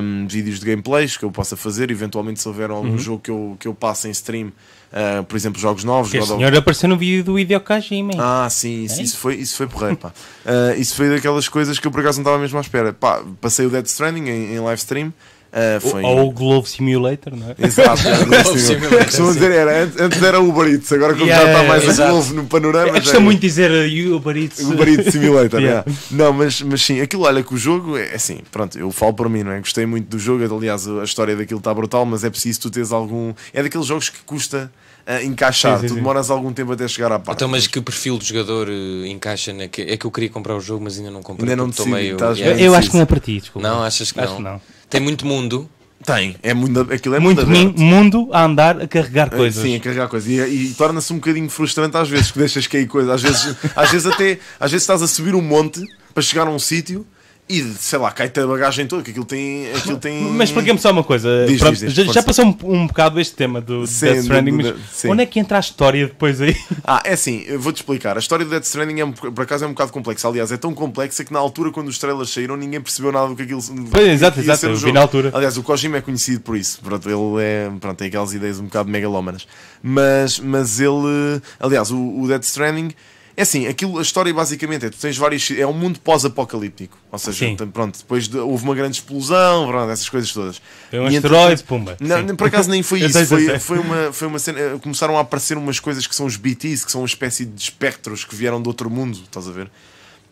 um, vídeos de gameplays que eu possa fazer, eventualmente, se houver algum jogo que eu, que eu passe em stream, uh, por exemplo, jogos novos. Que God este of- senhor apareceu no vídeo do Hideo Kojima. hein? ah, sim, isso, isso foi, isso foi porreiro, pá. Uh, isso foi daquelas coisas que eu por acaso não estava mesmo à espera. Pá, passei o Dead Stranding em, em live stream. Uh, foi... Ou o Glove Simulator, não é? Exato, Simulator, Costumam sim. dizer, era, antes, antes era Uber Eats, agora como Yeah, já está mais exato. a Glovo no panorama. Já gosto é muito dizer uh, Uber Eats. Uber Eats Simulator, Yeah. yeah. Não, mas, mas sim, aquilo, olha que o jogo é assim, pronto, eu falo para mim, não é? Gostei muito do jogo, aliás, a história daquilo está brutal, mas é preciso tu teres algum. É daqueles jogos que custa ah, encaixar, Sim, sim, tu sim. demoras algum tempo até chegar à parte. Então, mas que perfil de jogador eh, encaixa na que... É que eu queria comprar o jogo, mas ainda não comprei. Ainda não decidi, meio... Yeah. Eu, eu acho que não é para ti, desculpa. Não, achas que Acho não? que não. Tem muito mundo. Tem, é muito, aquilo é Muito aberto. mundo a andar a carregar Ah, coisas. Sim, a carregar coisas. E, e torna-se um bocadinho frustrante às vezes que deixas cair coisas. Às vezes, às vezes até às vezes estás a subir um monte para chegar a um sítio e sei lá, cai-te a bagagem toda, que aquilo tem. Aquilo tem... Mas explica-me só uma coisa. Diz, Pronto, diz, diz, já, já passou um, um bocado este tema do Sim, Death Stranding, do- mas do- onde é que entra a história depois aí? Ah, é assim, vou-te explicar. A história do Death Stranding é, por acaso é um bocado complexa. Aliás, é tão complexa que na altura, quando os trailers saíram, ninguém percebeu nada do que aquilo Pois, exato, exato, eu vi na altura. Aliás, o Kojima é conhecido por isso. Pronto, ele é, pronto, tem aquelas ideias um bocado megalómanas. Mas, mas ele. Aliás, o, o Death Stranding. É assim, aquilo, a história basicamente é: tu tens vários. É um mundo pós-apocalíptico. Ou seja, Sim. pronto, depois de- houve uma grande explosão, pronto, essas coisas todas. Foi um E, asteroide, pumba. não, por acaso nem foi isso. Foi, foi uma, foi uma cena. Começaram a aparecer umas coisas que são os BTs, que são uma espécie de espectros que vieram de outro mundo, estás a ver?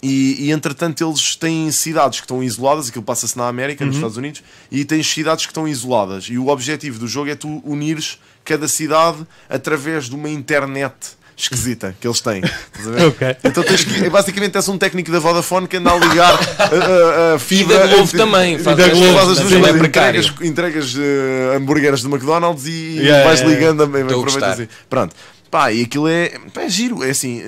E, e entretanto eles têm cidades que estão isoladas, aquilo passa-se na América, Uhum. nos Estados Unidos, e tens cidades que estão isoladas. E o objetivo do jogo é tu unires cada cidade através de uma internet esquisita que eles têm. Estás a ver? Ok. Então tens que, é basicamente és um técnico da Vodafone que anda a ligar a, a, a fibra. da Globo também, da as Globo duas, faz as mas duas ele é entregas, entregas eh, hambúrgueres do McDonald's e Yeah, vais ligando gostar. assim. Pronto. Pá, e aquilo é, pá, é giro, é assim,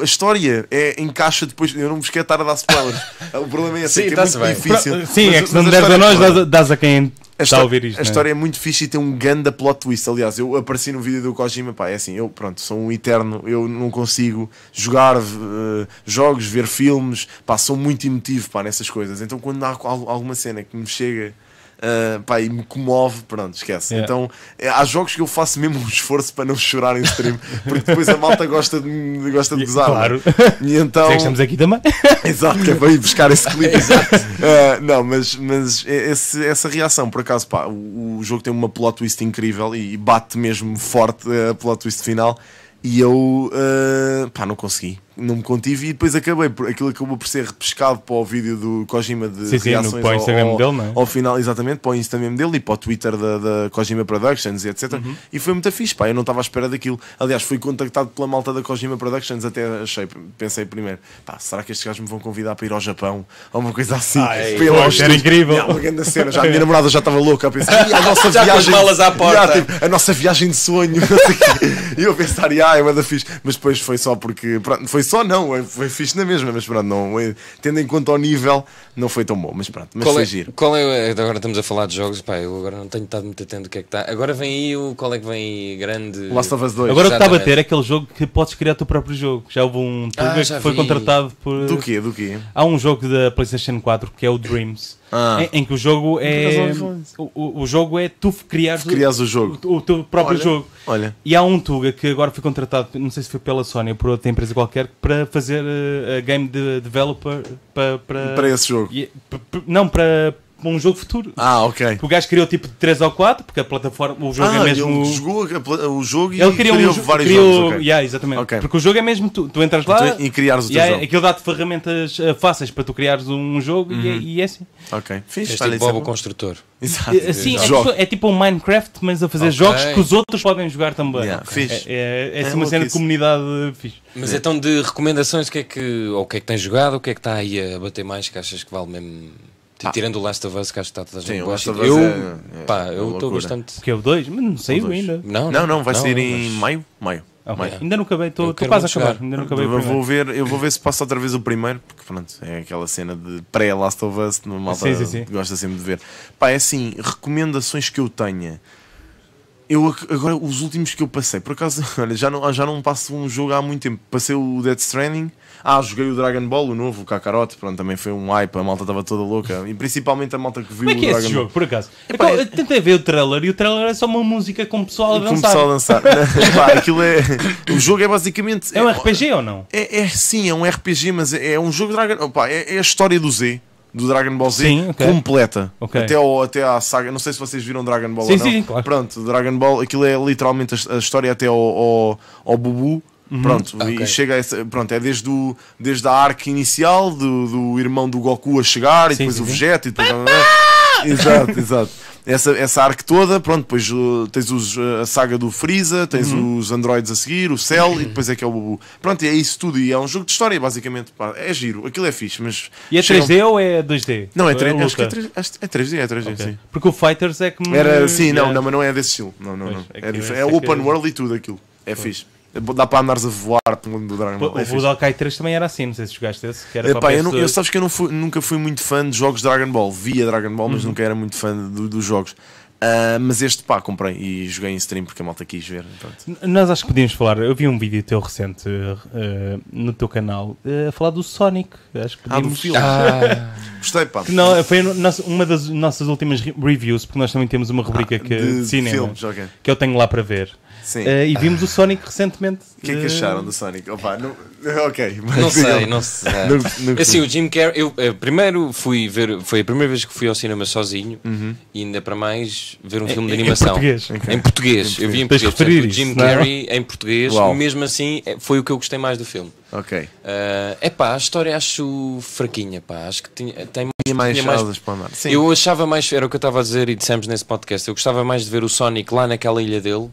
a história é, encaixa depois, eu não vos quero estar a dar spoilers. o problema é esse, Sim, é que é muito bem. difícil. Sim, Mas- é que se não deres a nós, dás, dás a quem a está a ouvir isto. a né? história é muito fixe e tem um ganda plot twist. Aliás, eu apareci no vídeo do Kojima, pá, é assim, eu pronto, sou um eterno, eu não consigo jogar eh, jogos, ver filmes, pá, sou muito emotivo, pá, nessas coisas. Então quando há al- alguma cena que me chega. Eh, pá, e me comove, pronto, esquece. Yeah. Então eh, há jogos que eu faço mesmo um esforço para não chorar em stream, porque depois a malta gosta de, gosta de E- gozar. claro. E então, Sei que estamos aqui também. Exato, que é para ir buscar esse clipe. Uh, não, mas, mas esse- essa reação, por acaso, pá, o, o jogo tem uma plot twist incrível e bate mesmo forte a plot twist final. E eu, uh, pá, não consegui, não me contive e depois acabei, por, aquilo acabou por ser repescado para o vídeo do Kojima de Sim, sim, no- reações para o ao- Instagram ao, dele, não é? ao final, exatamente, para o Instagram dele e para o Twitter da, da Kojima Productions e etc. Uhum. E foi muito fixe, pá, eu não estava à espera daquilo. Aliás, fui contactado pela malta da Kojima Productions, até achei, pensei primeiro, pá, será que estes gajos me vão convidar para ir ao Japão? Ou uma coisa assim. Ah, é, ao era incrível. Yeah, uma grande cena. Já a minha namorada já estava louca a pensar, "Ih, a nossa Já com as viagem. malas à porta." Yeah, tipo, a nossa viagem de sonho. E eu a pensar, ah, é uma da fixe. Mas depois foi só porque, pronto, foi só não, foi fixe na mesma, mas pronto, não, eh, tendo em conta o nível, não foi tão bom. Mas pronto, mas Qual foi é, giro. qual é, agora estamos a falar de jogos, pá, eu agora não tenho estado muito atento o que é que está. Agora vem aí o, qual é que vem aí grande... Last of Us 2. Agora o que está a bater é aquele jogo que podes criar o teu próprio jogo. Já houve um Ah, já que foi vi. contratado por. Do quê? Do quê? Há um jogo da PlayStation 4 que é o Dreams, Ah. em, em que o jogo é. O, o- jogo é tu criares o- Crias o jogo. o, o teu próprio Olha. jogo. Olha. E há um Tuga que agora foi contratado, não sei se foi pela Sony ou por outra empresa qualquer, para fazer a game de developer para. Para, Para esse jogo. e- p- p- não, para um jogo futuro. Ah, ok. O gajo criou tipo de 3 ou 4, porque a plataforma, o jogo ah, é mesmo. ele jogou o jogo e Ele criou, criou um, jo- vários criou, jogos. ok. yeah, exatamente. Ok. Porque o jogo é mesmo tu, tu entras lá e criares o teu yeah, jogo. aquilo dá-te ferramentas eh, fáceis para tu criares um jogo e, é, e é assim. Ok. Fixe, Este olha, tipo é Bob o. Construtor. Exato. Eh, Assim, é, tipo, é tipo um Minecraft, mas a fazer Ok. jogos que os outros podem jogar também. Yeah, fixe. É, é, é, É uma cena de comunidade fixe. Mas então de recomendações, o que é que, ou o que é que tens jogado, o que é que está aí a bater mais, que achas que vale mesmo... Tirando o Last of Us, que acho que está toda a Sim, gente o boa. Last of Us Eu, é- é pá, uma eu estou bastante... Que é o 2, mas não saiu ainda. Não, Não, não, vai sair em mas- maio. Maio. Ah, ok. Yeah. Ainda não acabei, estou quase a acabar. jogar. Ainda não acabei o Eu vou, ver, eu vou ver se passa outra vez o primeiro, porque pronto, é aquela cena de pré-Last of Us, no malta Sim, sim, sim. gosta sempre de ver. Pá, é assim, recomendações que eu tenha. Eu agora, os últimos que eu passei, por acaso, olha, já não, já não passo um jogo há muito tempo. Passei o Dead Stranding. Ah, joguei o Dragon Ball, o novo, o Kakarot, pronto, também foi um hype, a malta estava toda louca. E principalmente a malta que viu Como é que o é Dragon esse Ball. jogo, por acaso? Epá, Então, é- eu tentei ver o trailer e o trailer é só uma música com o pessoal a dançar. Começou a dançar. Pá, aquilo é. O jogo é basicamente. É um RPG ou não? É, é sim, é um RPG, mas é, é um jogo Dragon. Opa, é, é a história do Z, do Dragon Ball Z, Sim, ok. completa. Ok. Até, ao, até à saga. Não sei se vocês viram Dragon Ball Sim, ou não. sim, claro. Pronto, Dragon Ball, aquilo é literalmente a, a história até ao, ao, ao Bubu. Uhum. Pronto, Ok. e chega a essa, pronto, é desde, o, desde a arca inicial do, do irmão do Goku a chegar, e Sim, depois sim, o. Vegeta, e depois. exato, exato. Essa, essa arc toda, pronto, depois uh, tens os, uh, a saga do Freeza, tens Uhum. os androids a seguir, o Cell e depois é que é o Bubu. Pronto, e é isso tudo. E é um jogo de história, basicamente. pá. é giro, aquilo é fixe, mas. E é chegam- 3D ou é 2D? Não, é A 3D. Acho que é luta? 3D. acho que É 3D, é 3D, Ok. sim. Porque o Fighters é que me... Era, sim, não, não, mas não é desse estilo. Não, não, Pois, não. é É, que é é que open é- world e tudo aquilo. É fixe. Dá para andares a voar pelo mundo do Dragon Ball. É O. Budokai 3 também era assim, não sei se jogaste esse. Que era Epá, para eu, não, eu PS2. sabes que eu não fui- nunca fui muito fã de jogos de Dragon Ball. Via Dragon Ball, mas Uhum. nunca era muito fã do- dos jogos. Ah, mas este, pá, comprei e joguei em stream porque a malta quis ver. Pronto. Nós acho que podíamos falar. Eu vi um vídeo teu recente eh, no teu canal eh, a falar do Sonic. Acho que Ah, do podíamos. filme. Ah, Gostei, pá. Que não, foi nosso- uma das nossas últimas re- reviews, porque nós também temos uma rubrica que, Ah, de, de cinema filmes, ok. que eu tenho lá para ver. Sim. Eh, e vimos o Sonic recentemente. O que é que Eh, acharam do Sonic? Opa, não, ok. mas não sei, não sei. Não- não- Assim, o Jim Carrey, eu eh, primeiro fui ver, foi a primeira vez que fui ao cinema sozinho Uhum. e ainda para mais ver um filme de em animação. português. Em português, eu vi em Tens português. Portanto, o isso, Jim não é? Carrey em português, Uau. mesmo assim, eh, foi o que eu gostei mais do filme. Ok. É pá, a história acho fraquinha, pá. Acho que tinha, tem Tinha mais tinha mais- para andar. Sim. Eu achava mais, era o que eu estava a dizer e dissemos nesse podcast, eu gostava mais de ver o Sonic lá naquela ilha dele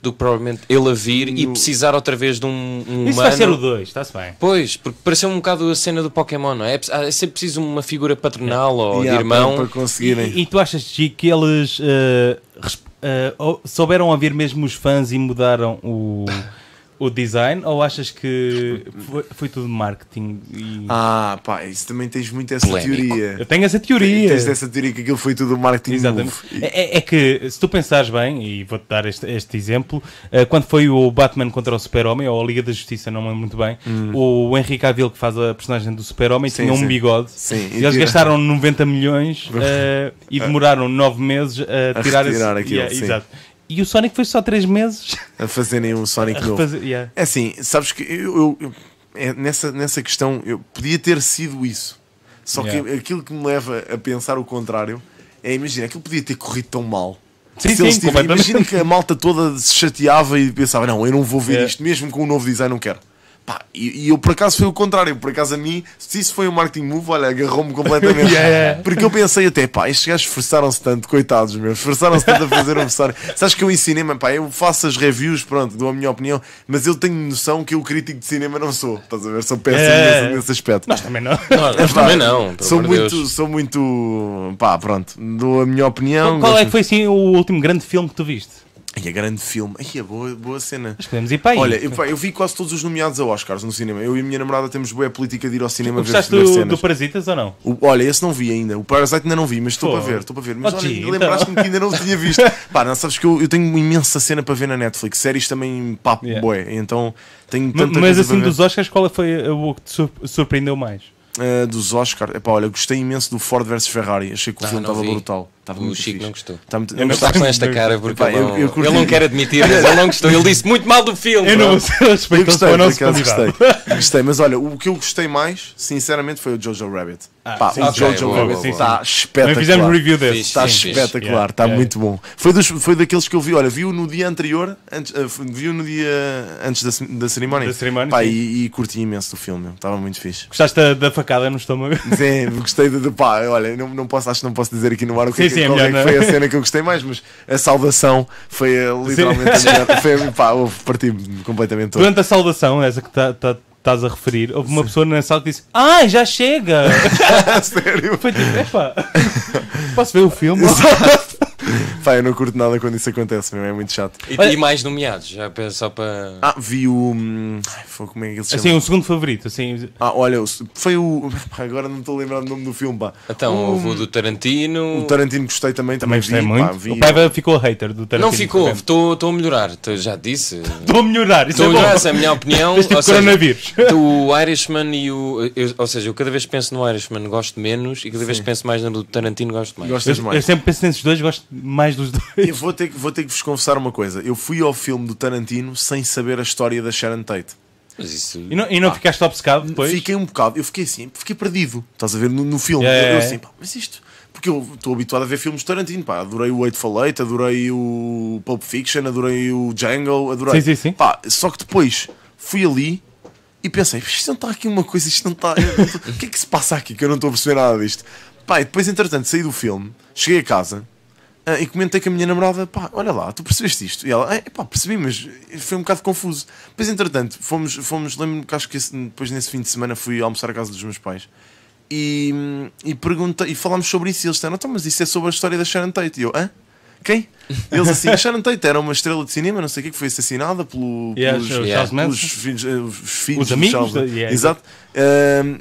do que provavelmente ele a vir e No- precisar outra vez de um, um Isso humano. vai ser o 2, está-se bem. Pois, porque pareceu um bocado a cena do Pokémon, não é? É sempre preciso uma figura paternal ou Yeah, de irmão. Para, para conseguirem. E, e tu achas, Chico, que eles eh, ou- souberam ouvir mesmo os fãs e mudaram o, o design? Ou achas que foi, foi tudo marketing? E... Ah, pá, isso também tens muito essa Polémico. teoria. Eu tenho essa teoria. Tens essa teoria que aquilo foi tudo marketing Exatamente. move. É, é que, se tu pensares bem, e vou-te dar este, este exemplo, eh, quando foi o Batman contra o Super-Homem, ou a Liga da Justiça, não me lembro muito bem, o Henry Cavill, que faz a personagem do Super-Homem, Sim, tinha um sim. bigode. Sim, E eles tira- gastaram 90 milhões eh, e demoraram 9 meses a, A tirar, esse... aquilo, Yeah, sim. exato. E o Sonic foi só 3 meses A fazerem um Sonic novo. refazer. yeah. É assim, sabes que eu, eu- eu- é, nessa, nessa questão eu podia ter sido isso. Só que Yeah. aquilo que me leva a pensar o contrário é imagina, aquilo podia ter corrido tão mal. Sim, sim, imagina que a malta toda se chateava e pensava, não, eu não vou ver Yeah. isto, mesmo com o novo design não quero. Pá, e, e eu por acaso foi o contrário, por acaso a mim, se isso foi um marketing move, olha, agarrou-me completamente. Yeah, yeah. Porque eu pensei até, pá, estes gajos esforçaram-se tanto, coitados meus, esforçaram-se tanto a fazer um Sonic. Sabes que eu em cinema, pá, eu faço as reviews, pronto, dou a minha opinião, mas eu tenho noção que eu crítico de cinema não sou, estás a ver? Sou péssimo É. nesse, nesse aspecto. Nós também não. Nós, nós Pá, também não, Sou muito, Deus. sou muito, pá, pronto, dou a minha opinião. Qual é gosto- que foi assim o último grande filme que tu viste? Ai, a grande filme, ai, a boa, boa cena. Mas podemos ir para aí. Olha, eu, pá, eu vi quase todos os nomeados a Oscars no cinema. Eu e a minha namorada temos boa política de ir ao cinema ver, Gostaste ver do, cenas. do Parasitas ou não? O- olha, esse não vi ainda. O Parasite ainda não vi, mas estou para ver, estou para ver. Mas Oh, olha, gee, lembraste-me então. que ainda não tinha visto. Pá, não sabes que eu, eu tenho uma imensa cena para ver na Netflix. Séries também papo Yeah. bué. Então tenho tanta Mas assim, dos Oscars, qual foi o que te sur- surpreendeu mais? Ah, dos Oscars. Epá, olha, gostei imenso do Ford vs Ferrari. Achei que o Ah, filme estava vi. brutal. Estava O muito Chico fixe. não gostou. Está muito- Eu não Está gostaste? com esta cara porque Pá, ele, eu- não, eu curti. ele não quer admitir, mas ele não gostou. Ele disse muito mal do filme. Eu não eu Eu gostei, gostei. gostei. Mas olha, o que eu gostei mais, sinceramente, foi o Jojo Rabbit. Ah, Pá, sim, o sim, Jojo boa, Rabbit está Também espetacular. fizemos review desse. Está Sim, espetacular, Yeah, está yeah. muito bom. Foi, dos, foi daqueles que eu vi, olha, viu no dia anterior, antes, uh, viu no dia antes da, da cerimónia. Da cerimónia, Pá, e, e curti imenso do filme, estava muito fixe. Gostaste da, da facada no estômago? Sim, gostei pá, olha, não, não posso, acho que não posso dizer aqui no ar o que, Sim, sim, é qual é que não. foi a cena que eu gostei mais, mas a saudação foi uh, literalmente a melhor. Foi, pá, parti-me completamente todo. Durante a saudação, essa que tá- tá- estás a referir, houve uma pessoa na sala que disse: Ai, já chega! Sério? Foi tipo: posso ver o filme? Pá, eu não curto nada quando isso acontece, meu, é muito chato. E, Olha- e mais nomeados, já só para. Ah, vi o. hum, ai, foi- Como é que ele se chama? Assim, um segundo favorito. Assim, Ah, olha, o- foi o. pá, agora não estou a lembrar do nome do filme, pá. Então, o, houve o do Tarantino. o Tarantino gostei também, também, também gostei vi, muito. pá, vi- o Paiva ficou hater do Tarantino. Não ficou, estou estou a melhorar, tô- já disse. Estou a melhorar, isso Estou é bom. melhorar, essa é a minha opinião. Este tipo ou de seja, coronavírus. O Irishman e o. eu- ou seja, eu cada vez que penso no Irishman gosto menos e cada vez que penso mais no do Tarantino gosto mais. Gostas Eu, eu mais? sempre penso nesses dois, gosto mais dos dois. Eu vou ter, que- vou ter que vos confessar uma coisa. Eu fui ao filme do Tarantino sem saber a história da Sharon Tate. Mas isso. E não, e não ficaste obcecado depois? Fiquei um bocado, eu fiquei assim, fiquei perdido. Estás a ver no, no filme? É, eu, eu assim, pá, mas isto. Porque eu estou habituado a ver filmes de Tarantino, pá. Adorei o Eightful Eight, adorei o Pulp Fiction, adorei o Django, adorei. Sim, sim, sim. Pá, só que depois fui ali e pensei, isto não está aqui uma coisa, isto não está. O que é que se passa aqui que eu não estou a perceber nada disto? Pá, e depois, entretanto, saí do filme, cheguei a casa ah, e comentei com a minha namorada, pá, olha lá, tu percebeste isto? E ela, é pá, percebi, mas foi um bocado confuso. Depois, entretanto, fomos, fomos lembro-me que acho que esse- depois nesse fim de semana fui almoçar à casa dos meus pais e, e perguntei, e falámos sobre isso e eles disseram, então, mas isso é sobre a história da Sharon Tate. E eu, hã? Quem? Eles assim, a Sharon Tate era uma estrela de cinema, não sei o que, que foi assassinada pelo, Yeah, pelos, Yeah. Pelos filhos, eh, os filhos Os amigos da- yeah. Exato.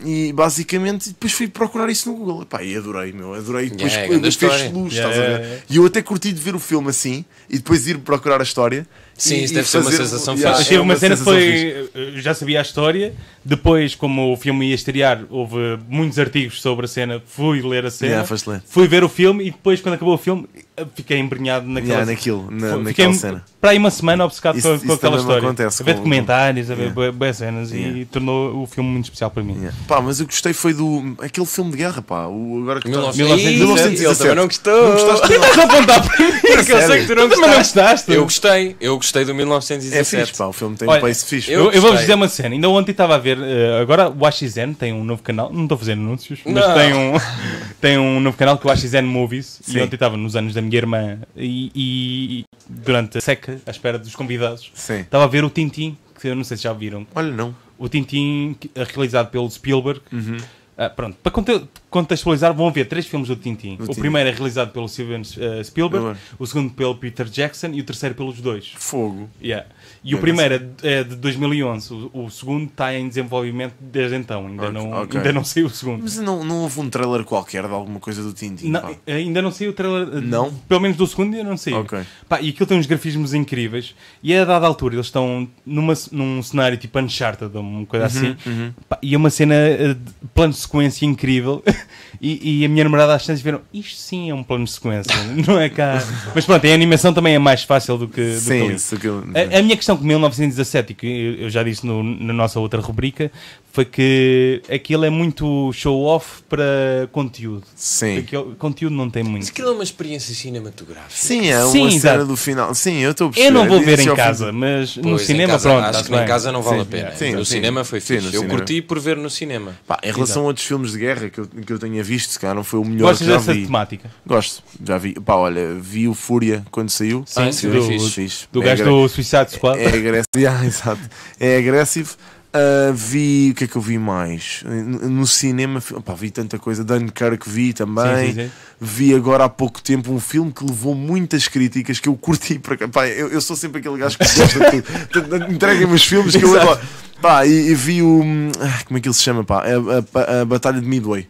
E basicamente, depois fui procurar isso no Google. Epá, e adorei, meu, adorei. Depois Yeah, yeah, fez luz, Yeah, estás a ver? yeah, yeah. E eu até curti de ver o filme assim e depois ir procurar a história. Sim, e, isso e deve ser uma sensação Yeah, fixe. É uma cena sensação fixe. foi. eu Já sabia a história. Depois, como o filme ia estrear, houve muitos artigos sobre a cena. Fui ler a cena. Yeah, ler. Fui ver o filme e depois, quando acabou o filme, fiquei embrenhado naquela Yeah, naquilo, na, Foi- naquela Fiquei cena. para aí uma semana obcecado Isso- com, isso com aquela história. acontece a ver com- documentários, a ver Yeah. bué cenas e tornou o filme muito especial para mim. Yeah. Pá, mas eu gostei foi do. aquele filme de guerra, pá. O, agora que tá- 1917. 1917. Ele também não gostou. Não gostaste? Estás a apontar para mim, que eu sei que tu não não gostaste. Eu gostei, eu gostei do É 1917. fixe, pá. O filme tem Olha, um pace fixe. Eu, Eu eu vou-vos gostei. dizer uma cena. Ainda ontem estava a ver. eh, agora o AXN tem um novo canal. Não estou a fazer anúncios, mas tem um, tem um novo canal que é o AXN Movies. Sim. E ontem estava nos anos da minha irmã e, e durante a seca, à espera dos convidados, Sim. estava a ver o Tintin. Que eu não sei se já viram. Olha, não. O Tintin, eh, realizado pelo Spielberg. Uhum. Ah, pronto, para conte- contextualizar, vão haver três filmes do Tintin. O Tintin. primeiro é realizado pelo Steven eh, Spielberg, Spielberg. o segundo pelo Peter Jackson e o terceiro pelos dois. Fogo. Yeah. E o primeiro é de- é de 2011, o, o segundo está em desenvolvimento desde então, ainda, Ok, não, ok. ainda não saiu o segundo. Mas não, não houve um trailer qualquer de alguma coisa do Tintin? Não, pá? ainda não saiu o trailer, eh, Não? pelo menos do segundo ainda não saiu. Ok. Pá, e aquilo tem uns grafismos incríveis. E a dada altura eles estão numa, num cenário tipo Uncharted, uma coisa Uhum, assim. Pá, e é uma cena eh, de plano de sequência incrível. e, e a minha namorada às tantas viram, isto sim é um plano de sequência, não é cá. Mas pronto, a animação também é mais fácil do que, do que Sim, isso que eu- A, a minha questão com 1917, e que eu- eu já disse no- na nossa outra rubrica, foi que aquilo é muito show-off para conteúdo. Sim. Conteúdo não tem Mas muito. aquilo é uma experiência cinematográfica. Sim, é uma Sim, cena exato. do final. Sim, eu estou a perceber. Eu não vou ver em casa, mas no Pois, em cinema, casa, pronto. Acho que em bem. casa não vale Sim, a pena. sim, no sim. cinema foi Sim, no fixe. Eu cinema. curti por ver no cinema. Pá, em relação a outros filmes de guerra que eu, que eu tenha visto, se calhar não foi o melhor Gostas que já dessa vi. temática? Gosto, já vi. Pá, olha, vi o Fúria quando saiu. Sim, Ah, sim, do, fixe. Fixe. do É gajo do Suicide Squad. É agressivo. Exato. É agressivo. Ah, vi. O que é que eu vi mais? No cinema, pá, vi tanta coisa. Dunkirk vi também. Sim, sim, sim. Vi agora há pouco tempo um filme que levou muitas críticas que eu curti para. Pá, eu, eu sou sempre aquele gajo que gosta de Entreguem-me os filmes que eu Exato. adoro. Pá, e, e vi o. ah, Como é que ele se chama? Pá? A, a- a Batalha de Midway.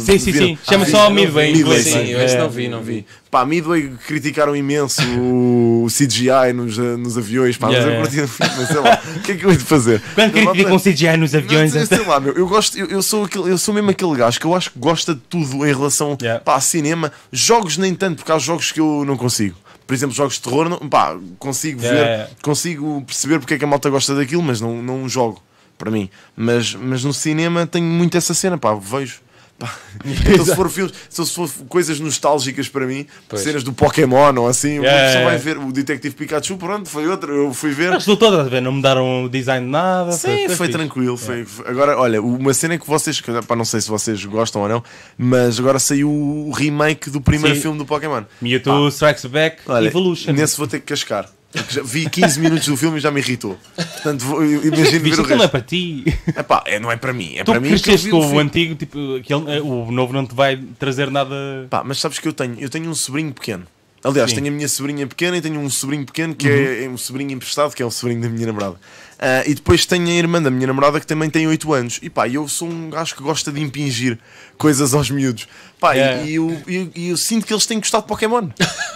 Sim, sim, sim. Chama vi. só a Midway Midway, inglês. sim, eu É. não vi, não vi. Pá, Midway criticaram imenso o CGI nos, nos aviões, pá, Yeah, mas eu curti mas sei lá, o que é que eu hei de fazer? Quando Eu, criticam o CGI nos aviões. não, sei, lá, meu, eu gosto, eu, eu sou aquele, eu sou mesmo aquele gajo que eu acho que gosta de tudo em relação Yeah. pá, a cinema, jogos nem tanto, porque há jogos que eu não consigo. Por exemplo, jogos de terror, não, pá, consigo ver, yeah. consigo perceber porque é que a malta gosta daquilo, mas não, não jogo para mim. Mas, mas no cinema tenho muito essa cena, pá, vejo. Então, se for filmes, se for coisas nostálgicas para mim, Pois. cenas do Pokémon ou assim, uma Yeah, pessoa yeah, vai ver o Detective Pikachu, pronto, foi outro, eu fui ver. Mas estou toda a ver, não mudaram o design de nada. Sim, foi, fixe. tranquilo. Foi, foi- Agora, olha, uma cena que vocês, pá, não sei se vocês gostam ou não, mas agora saiu o remake do primeiro Sim. filme do Pokémon. Mewtwo Strikes Back Olha, Evolution. nesse vou ter que cascar. Porque já vi 15 minutos do filme e já me irritou. Portanto, vou, imagino ver o aquilo não é resto. para ti. Epá, é, não é para mim, é Tu para mim. que eu o o antigo, tipo, aquele, eh, o novo não te vai trazer nada. Pá, mas sabes que eu tenho? Eu tenho um sobrinho pequeno. Aliás, Sim. Uhum. tenho a minha sobrinha pequena e tenho um sobrinho pequeno que é, é um sobrinho emprestado, que é o sobrinho da minha namorada. Ah, e depois tenho a irmã da minha namorada que também tem 8 anos. E pá, eu sou um gajo que gosta de impingir coisas aos miúdos. Pá, e- Yeah. e, eu, e- e eu sinto que eles têm gostado de Pokémon.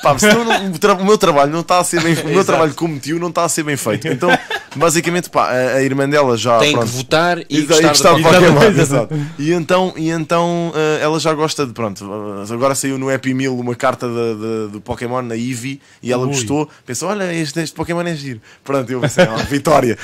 Pá, senão não- o, tra- o meu trabalho não está a ser bem O meu trabalho como tio não está a ser bem feito. Então, basicamente, pá, a, a irmã dela já. Tem pronto, que votar e e gostar, gostar de de Pokémon. Pokémon, Exato. E então, e então eh, ela já gosta de. Pronto, agora saiu no Happy Meal uma carta de- de- do Pokémon na Eevee e ela Ui. gostou. Pensou: olha, este, este Pokémon é giro. Pronto, eu pensei: ah, vitória.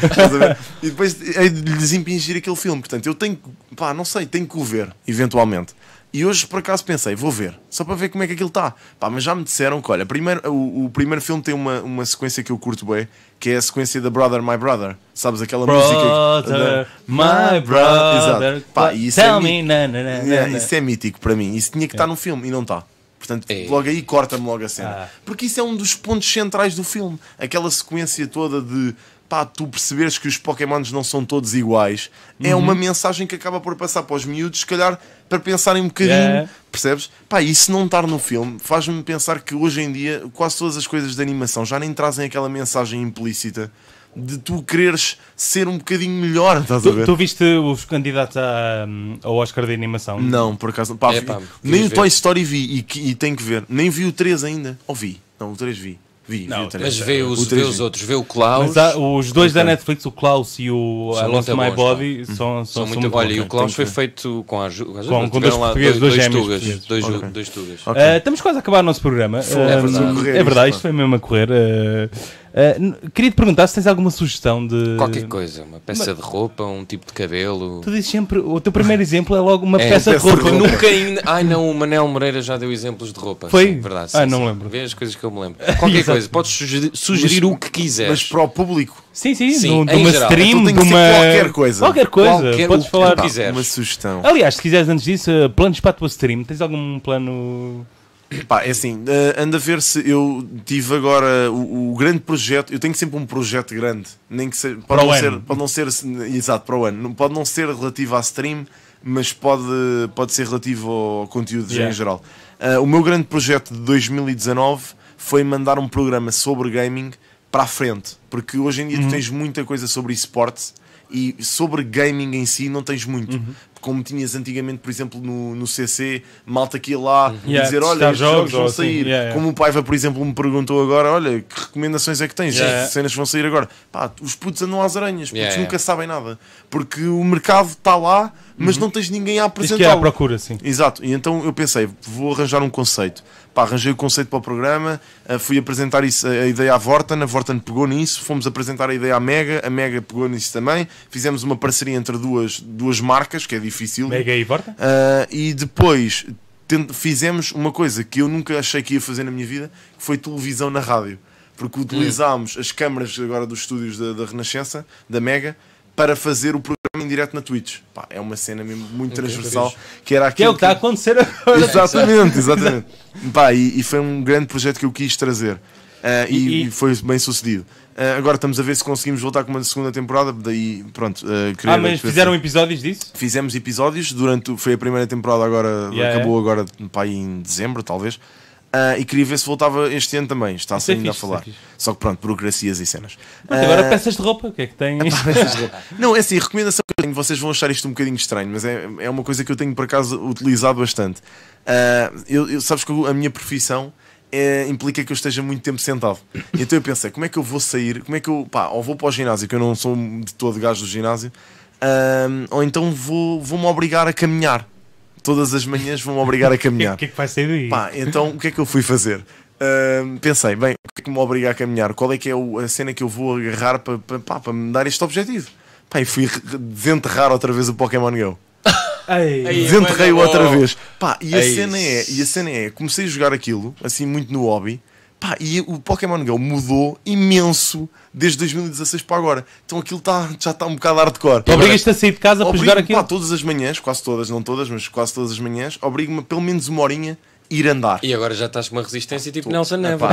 E depois hei de lhes impingir aquele filme. Portanto, eu tenho que. Pá, não sei, tenho que o ver, eventualmente. E hoje, por acaso, pensei, vou ver, só para ver como é que aquilo está. Pá, mas já me disseram que, olha, primeiro, o, o primeiro filme tem uma, uma sequência que eu curto bem, que é a sequência da Brother, My Brother. Sabes aquela música? Brother, my brother. Exato. Pá, e isso tell é me, na, na, na, Yeah, isso é mítico para mim. Isso tinha que estar no filme e não está. Portanto, É. logo aí corta-me logo a cena. Ah. Porque isso é um dos pontos centrais do filme. Aquela sequência toda de pá, tu perceberes que os Pokémons não são todos iguais. É Uhum. uma mensagem que acaba por passar para os miúdos, se calhar, para pensarem um bocadinho. Yeah. Percebes? Pá, e se não estar no filme, faz-me pensar que hoje em dia quase todas as coisas de animação já nem trazem aquela mensagem implícita de tu quereres ser um bocadinho melhor, estás a Tu, ver? tu viste os candidatos à, ao Oscar de animação? Não, por acaso. Pá, É, vi- pá, nem o Toy. Story vi e, que- e tenho que ver. Nem vi o 3 ainda. Ou vi. Não, o 3 vi. Vi, vi Não, o três. Mas vê os, O vê os vi. outros, vê o Klaus. Mas há- os dois da. Netflix, o Klaus e o I Lost My bons, Body, são, são, São muito, muito olha, bons. e o Klaus foi que- feito com a ajuda. Com- com dois portugueses, dois dois gêmeos tugas. Dois, ju- Ok. dois tugas. Ok. Uh, estamos quase a acabar o nosso programa. Uh, é verdade. É isto, isto foi mesmo a correr. Uh, uh, n- Queria te perguntar se tens alguma sugestão de. Qualquer coisa, uma peça de roupa, um tipo de cabelo. Tu dizes sempre, o teu primeiro exemplo é logo uma É, peça de peça de roupa. roupa. Nunca ainda. Ai não, o Manel Moreira já deu exemplos de roupa. Foi? Sim, verdade. Ah, sim, não sim. lembro. Vê as coisas que eu me lembro. Qualquer coisa, podes sugerir, sugerir Mas- o que quiseres. Mas para o público, Sim, sim, Sim, de em uma geral. stream, Então de que uma. qualquer coisa. Qualquer coisa, Qualquer- podes o que falar. tu quiseres. uma sugestão. Aliás, se quiseres antes disso, uh, planos para a tua stream, tens algum plano. Pá, é assim, uh, anda a ver se eu tive agora o, o grande projeto. Eu tenho sempre um projeto grande, nem que seja. Pode Para o não ano. ser, pode não ser exato para o ano. Não- Pode não ser relativo à stream, mas pode, pode ser relativo ao conteúdo Yeah. em geral. Uh, o meu grande projeto de 2019 foi mandar um programa sobre gaming para a frente, porque hoje em dia tu tens muita coisa sobre esportes e sobre gaming em si não tens muito. Como tinhas antigamente, por exemplo, no, no CC, malta que ia lá e Yeah, dizer: Olha, estes jogos jogos vão assim, sair. yeah, yeah. Como o Paiva, por exemplo, me perguntou agora: Olha, que recomendações é que tens? Yeah. Cenas vão sair agora? Pá, os putos andam às aranhas, putos Yeah, nunca yeah. sabem nada. Porque o mercado está lá, mas não tens ninguém a Tens que à apresentá-lo. procura, sim. Exato, e então eu pensei, vou arranjar um conceito. Pá, arranjei o conceito para o programa, ah, fui apresentar isso, a, a ideia à Vorten, a Vorten pegou nisso, fomos apresentar a ideia à Mega, a Mega pegou nisso também, fizemos uma parceria entre duas, duas marcas, que é difícil. Mega e Vorta? Ah, e depois fizemos uma coisa que eu nunca achei que ia fazer na minha vida, que foi televisão na rádio. Porque utilizámos as câmaras agora dos estúdios da, da Renascença, da Mega, para fazer o programa em direto na Twitch. Pá, é uma cena mesmo muito transversal, que era Que é aquilo o que está a acontecer agora. Exatamente, exatamente. Pá, e, e foi um grande projeto que eu quis trazer. Ah, e, E- foi bem sucedido. Ah, agora estamos a ver se conseguimos voltar com uma segunda temporada. Daí, pronto. ah, queria- Ah, mas queria- fizeram episódios disso? Fizemos episódios durante. Foi a primeira temporada, agora Yeah, acabou agora pá, em dezembro, talvez. Ah, e queria ver se voltava este ano também. Está-se é ainda fixe, a falar. isso é. Só que pronto, burocracias e cenas. Pronto, agora Ah, peças de roupa, o que é que tens? não, é assim, recomendação que eu tenho, vocês vão achar isto um bocadinho estranho, mas é, é uma coisa que eu tenho por acaso utilizado bastante. Ah, eu, eu- sabes que a minha profissão é, implica que eu esteja muito tempo sentado. Então eu pensei, como é que eu vou sair? Como é que eu, pá, ou vou para o ginásio, que eu não sou de todo gajo do ginásio, ou então vou- vou-me obrigar a caminhar. Todas as manhãs vão-me obrigar a O que, caminhar. é- que é que vai sair daí? Pá, então o que é que eu fui fazer? Ahm, pensei, bem, o que é que me obriga a caminhar? Qual é que é o- a cena que eu vou agarrar para, para, me dar este objetivo? Pá, e fui desenterrar outra vez o Pokémon Go. Ei, Ei, Desenterrei-o outra oh. vez. Pá, e a Ei. cena é, e a cena é, comecei a jogar aquilo, assim, muito no hobby. Pá, e o Pokémon Go mudou imenso desde 2016 para agora. Então aquilo tá, já está um bocado hardcore. Obrigas-te a sair de casa para jogar aquilo? pá, todas as manhãs, quase todas, não todas, mas quase todas as manhãs, obrigo-me pelo menos uma horinha ir andar. E agora já estás com uma resistência tipo Nelson Epá, Neva.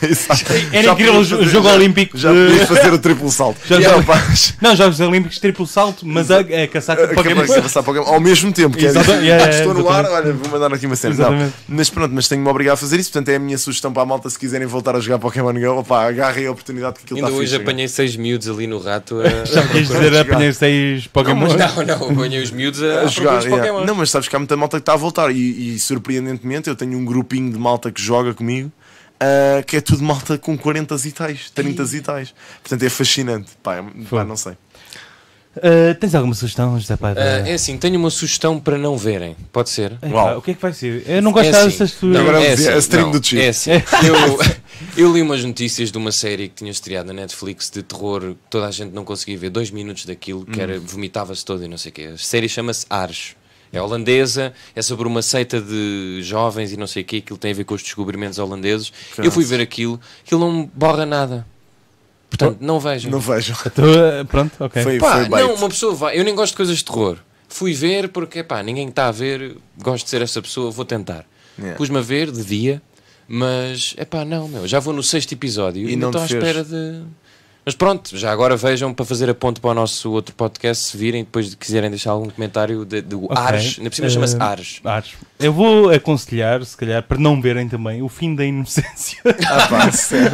exato. Era Já incrível o jogo já- olímpico Já podias fazer o triplo salto. Já- Já, Não, Jogos Olímpicos triplo salto, mas a, a caçar com acabei Pokémon. de passar Pokémon ao mesmo tempo. Que é Exato, yeah, ah, estou no ar, olha, vou mandar aqui uma cena. Não, mas pronto, mas tenho-me obrigado a fazer isso. Portanto, é a minha sugestão para a malta se quiserem voltar a jogar Pokémon Go. Opá, agarrem a oportunidade que aquilo Ainda está hoje fixe. apanhei seis miúdos ali no rato a, Já queres dizer, apanhei seis Pokémon? Não, não, apanhei os miúdos a, jogar. Não, mas sabes que há muita malta que está a voltar e, e, surpreendentemente eu tenho um grupinho de malta que joga comigo ah, que é tudo malta com 40 e tais, 30 e tais. Portanto é fascinante. Pá, é- pá, não sei. Uh, tens alguma sugestão, José Paiva? Ah, é assim, tenho uma sugestão para não verem. Pode ser? Uau. pá, o que é que vai ser? Eu não gosto É assim. dessas Não, Agora é é a assim, stream não, do Chico. É assim. Eu, eu li umas notícias de uma série que tinha estreado na Netflix de terror que toda a gente não conseguia ver dois minutos daquilo, que era vomitava-se todo e não sei o quê. A série chama-se Ars. É holandesa, é sobre uma seita de jovens e não sei o quê, aquilo tem a ver com os descobrimentos holandeses. Eu fui ver aquilo, aquilo não borra nada. Portanto, não vejam. Não vejo. Então, uh, pronto, ok. Foi, Pá, foi não, uma pessoa vai. Eu nem gosto de coisas de terror. Fui ver porque, pá, ninguém está a ver. Gosto de ser essa pessoa, vou tentar. Yeah. Pus-me a ver de dia, mas, é pá, não, meu. Já vou no sexto episódio E e não estou à espera de. Mas pronto, já agora vejam para fazer a ponte para o nosso outro podcast, se virem, depois de quiserem deixar algum comentário de- do Ok. Ars. Ainda por cima chama-se Eh, Ars. Ares. Eu vou aconselhar, se calhar, para não verem também, o fim da inocência. Ah, pá, sério.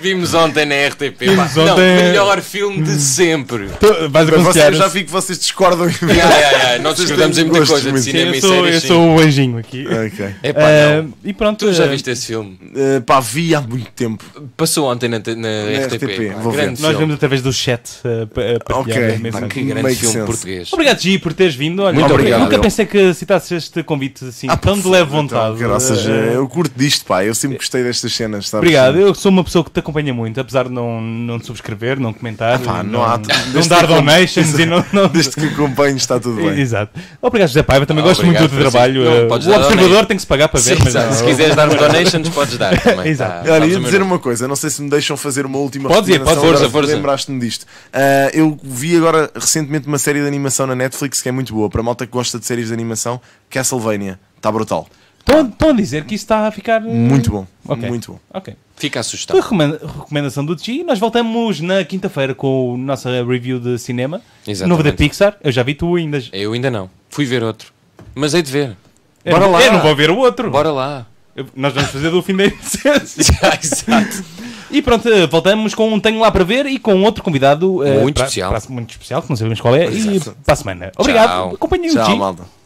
Vimos ontem na RTP. Vimos pá. Não, ontem- melhor filme de sempre. Tu Vais Mas vocês, aconselhar. eu já vi que vocês discordam Ai, ai, ai, Nós Vocês discordamos em muita coisa de muito. Sim, cinema eu e sou, eu séries. sim. sou o anjinho aqui. Ok. Epá, Ah, não. e pronto. Tu já ah, viste esse filme? Uh, pá, vi há muito tempo. Passou ontem na, na RTP. RTP, pá. vou ver. Grande Nós filme. vemos através do chat. ah, pa- ah, Ok. partilhar a Pá, que grande Make filme sense. português. Obrigado, Gi, por teres vindo. Olha, Muito nunca- obrigado, Nunca pensei que citasses este convite assim, tão de leve vontade. Então, graças, Ah, eu curto disto, pá. Eu sempre gostei destas cenas, sabes? Obrigado, eu sou uma pessoa que te acompanha muito, apesar de não, não subscrever, não comentar, Ah, pá, não, não há- não dar donations e não. não... Desde que acompanho está tudo bem. Exato. Obrigado, José Paiva, também Ah, gosto muito do teu trabalho. Eh, o dar observador tem que se pagar para ver, mas Se quiseres dar-me donations, podes dar também. Exato. Tá, Olha, ia dizer uma coisa, não sei se me deixam fazer uma última Pode ir, pode, força, agora força. Lembraste-me disto. Ah, eu vi agora recentemente uma série de animação na Netflix que é muito boa. Para a malta que gosta de séries de animação, Castlevania. Está brutal. Estão, a dizer que isso está a ficar. eh, Muito bom. Ok. Muito bom. Ok. Fica assustado. a recomendação do G. Nós voltamos na quinta-feira com a nossa review de cinema. Exatamente. Novo da Pixar. Eu já vi tu ainda. Eu ainda não. Fui ver outro. Mas hei de ver. Eu Bora não- lá. Eu não vou ver o outro. Bora lá. Nós vamos fazer do fim da inocência. Exato. E pronto, eh, voltamos com um Tenho Lá para Ver e com outro convidado eh, muito, pra, especial. Pra, muito especial, que não sabemos qual é, Exato. É. e para a semana. Obrigado, acompanhem-nos. Tchau, malta.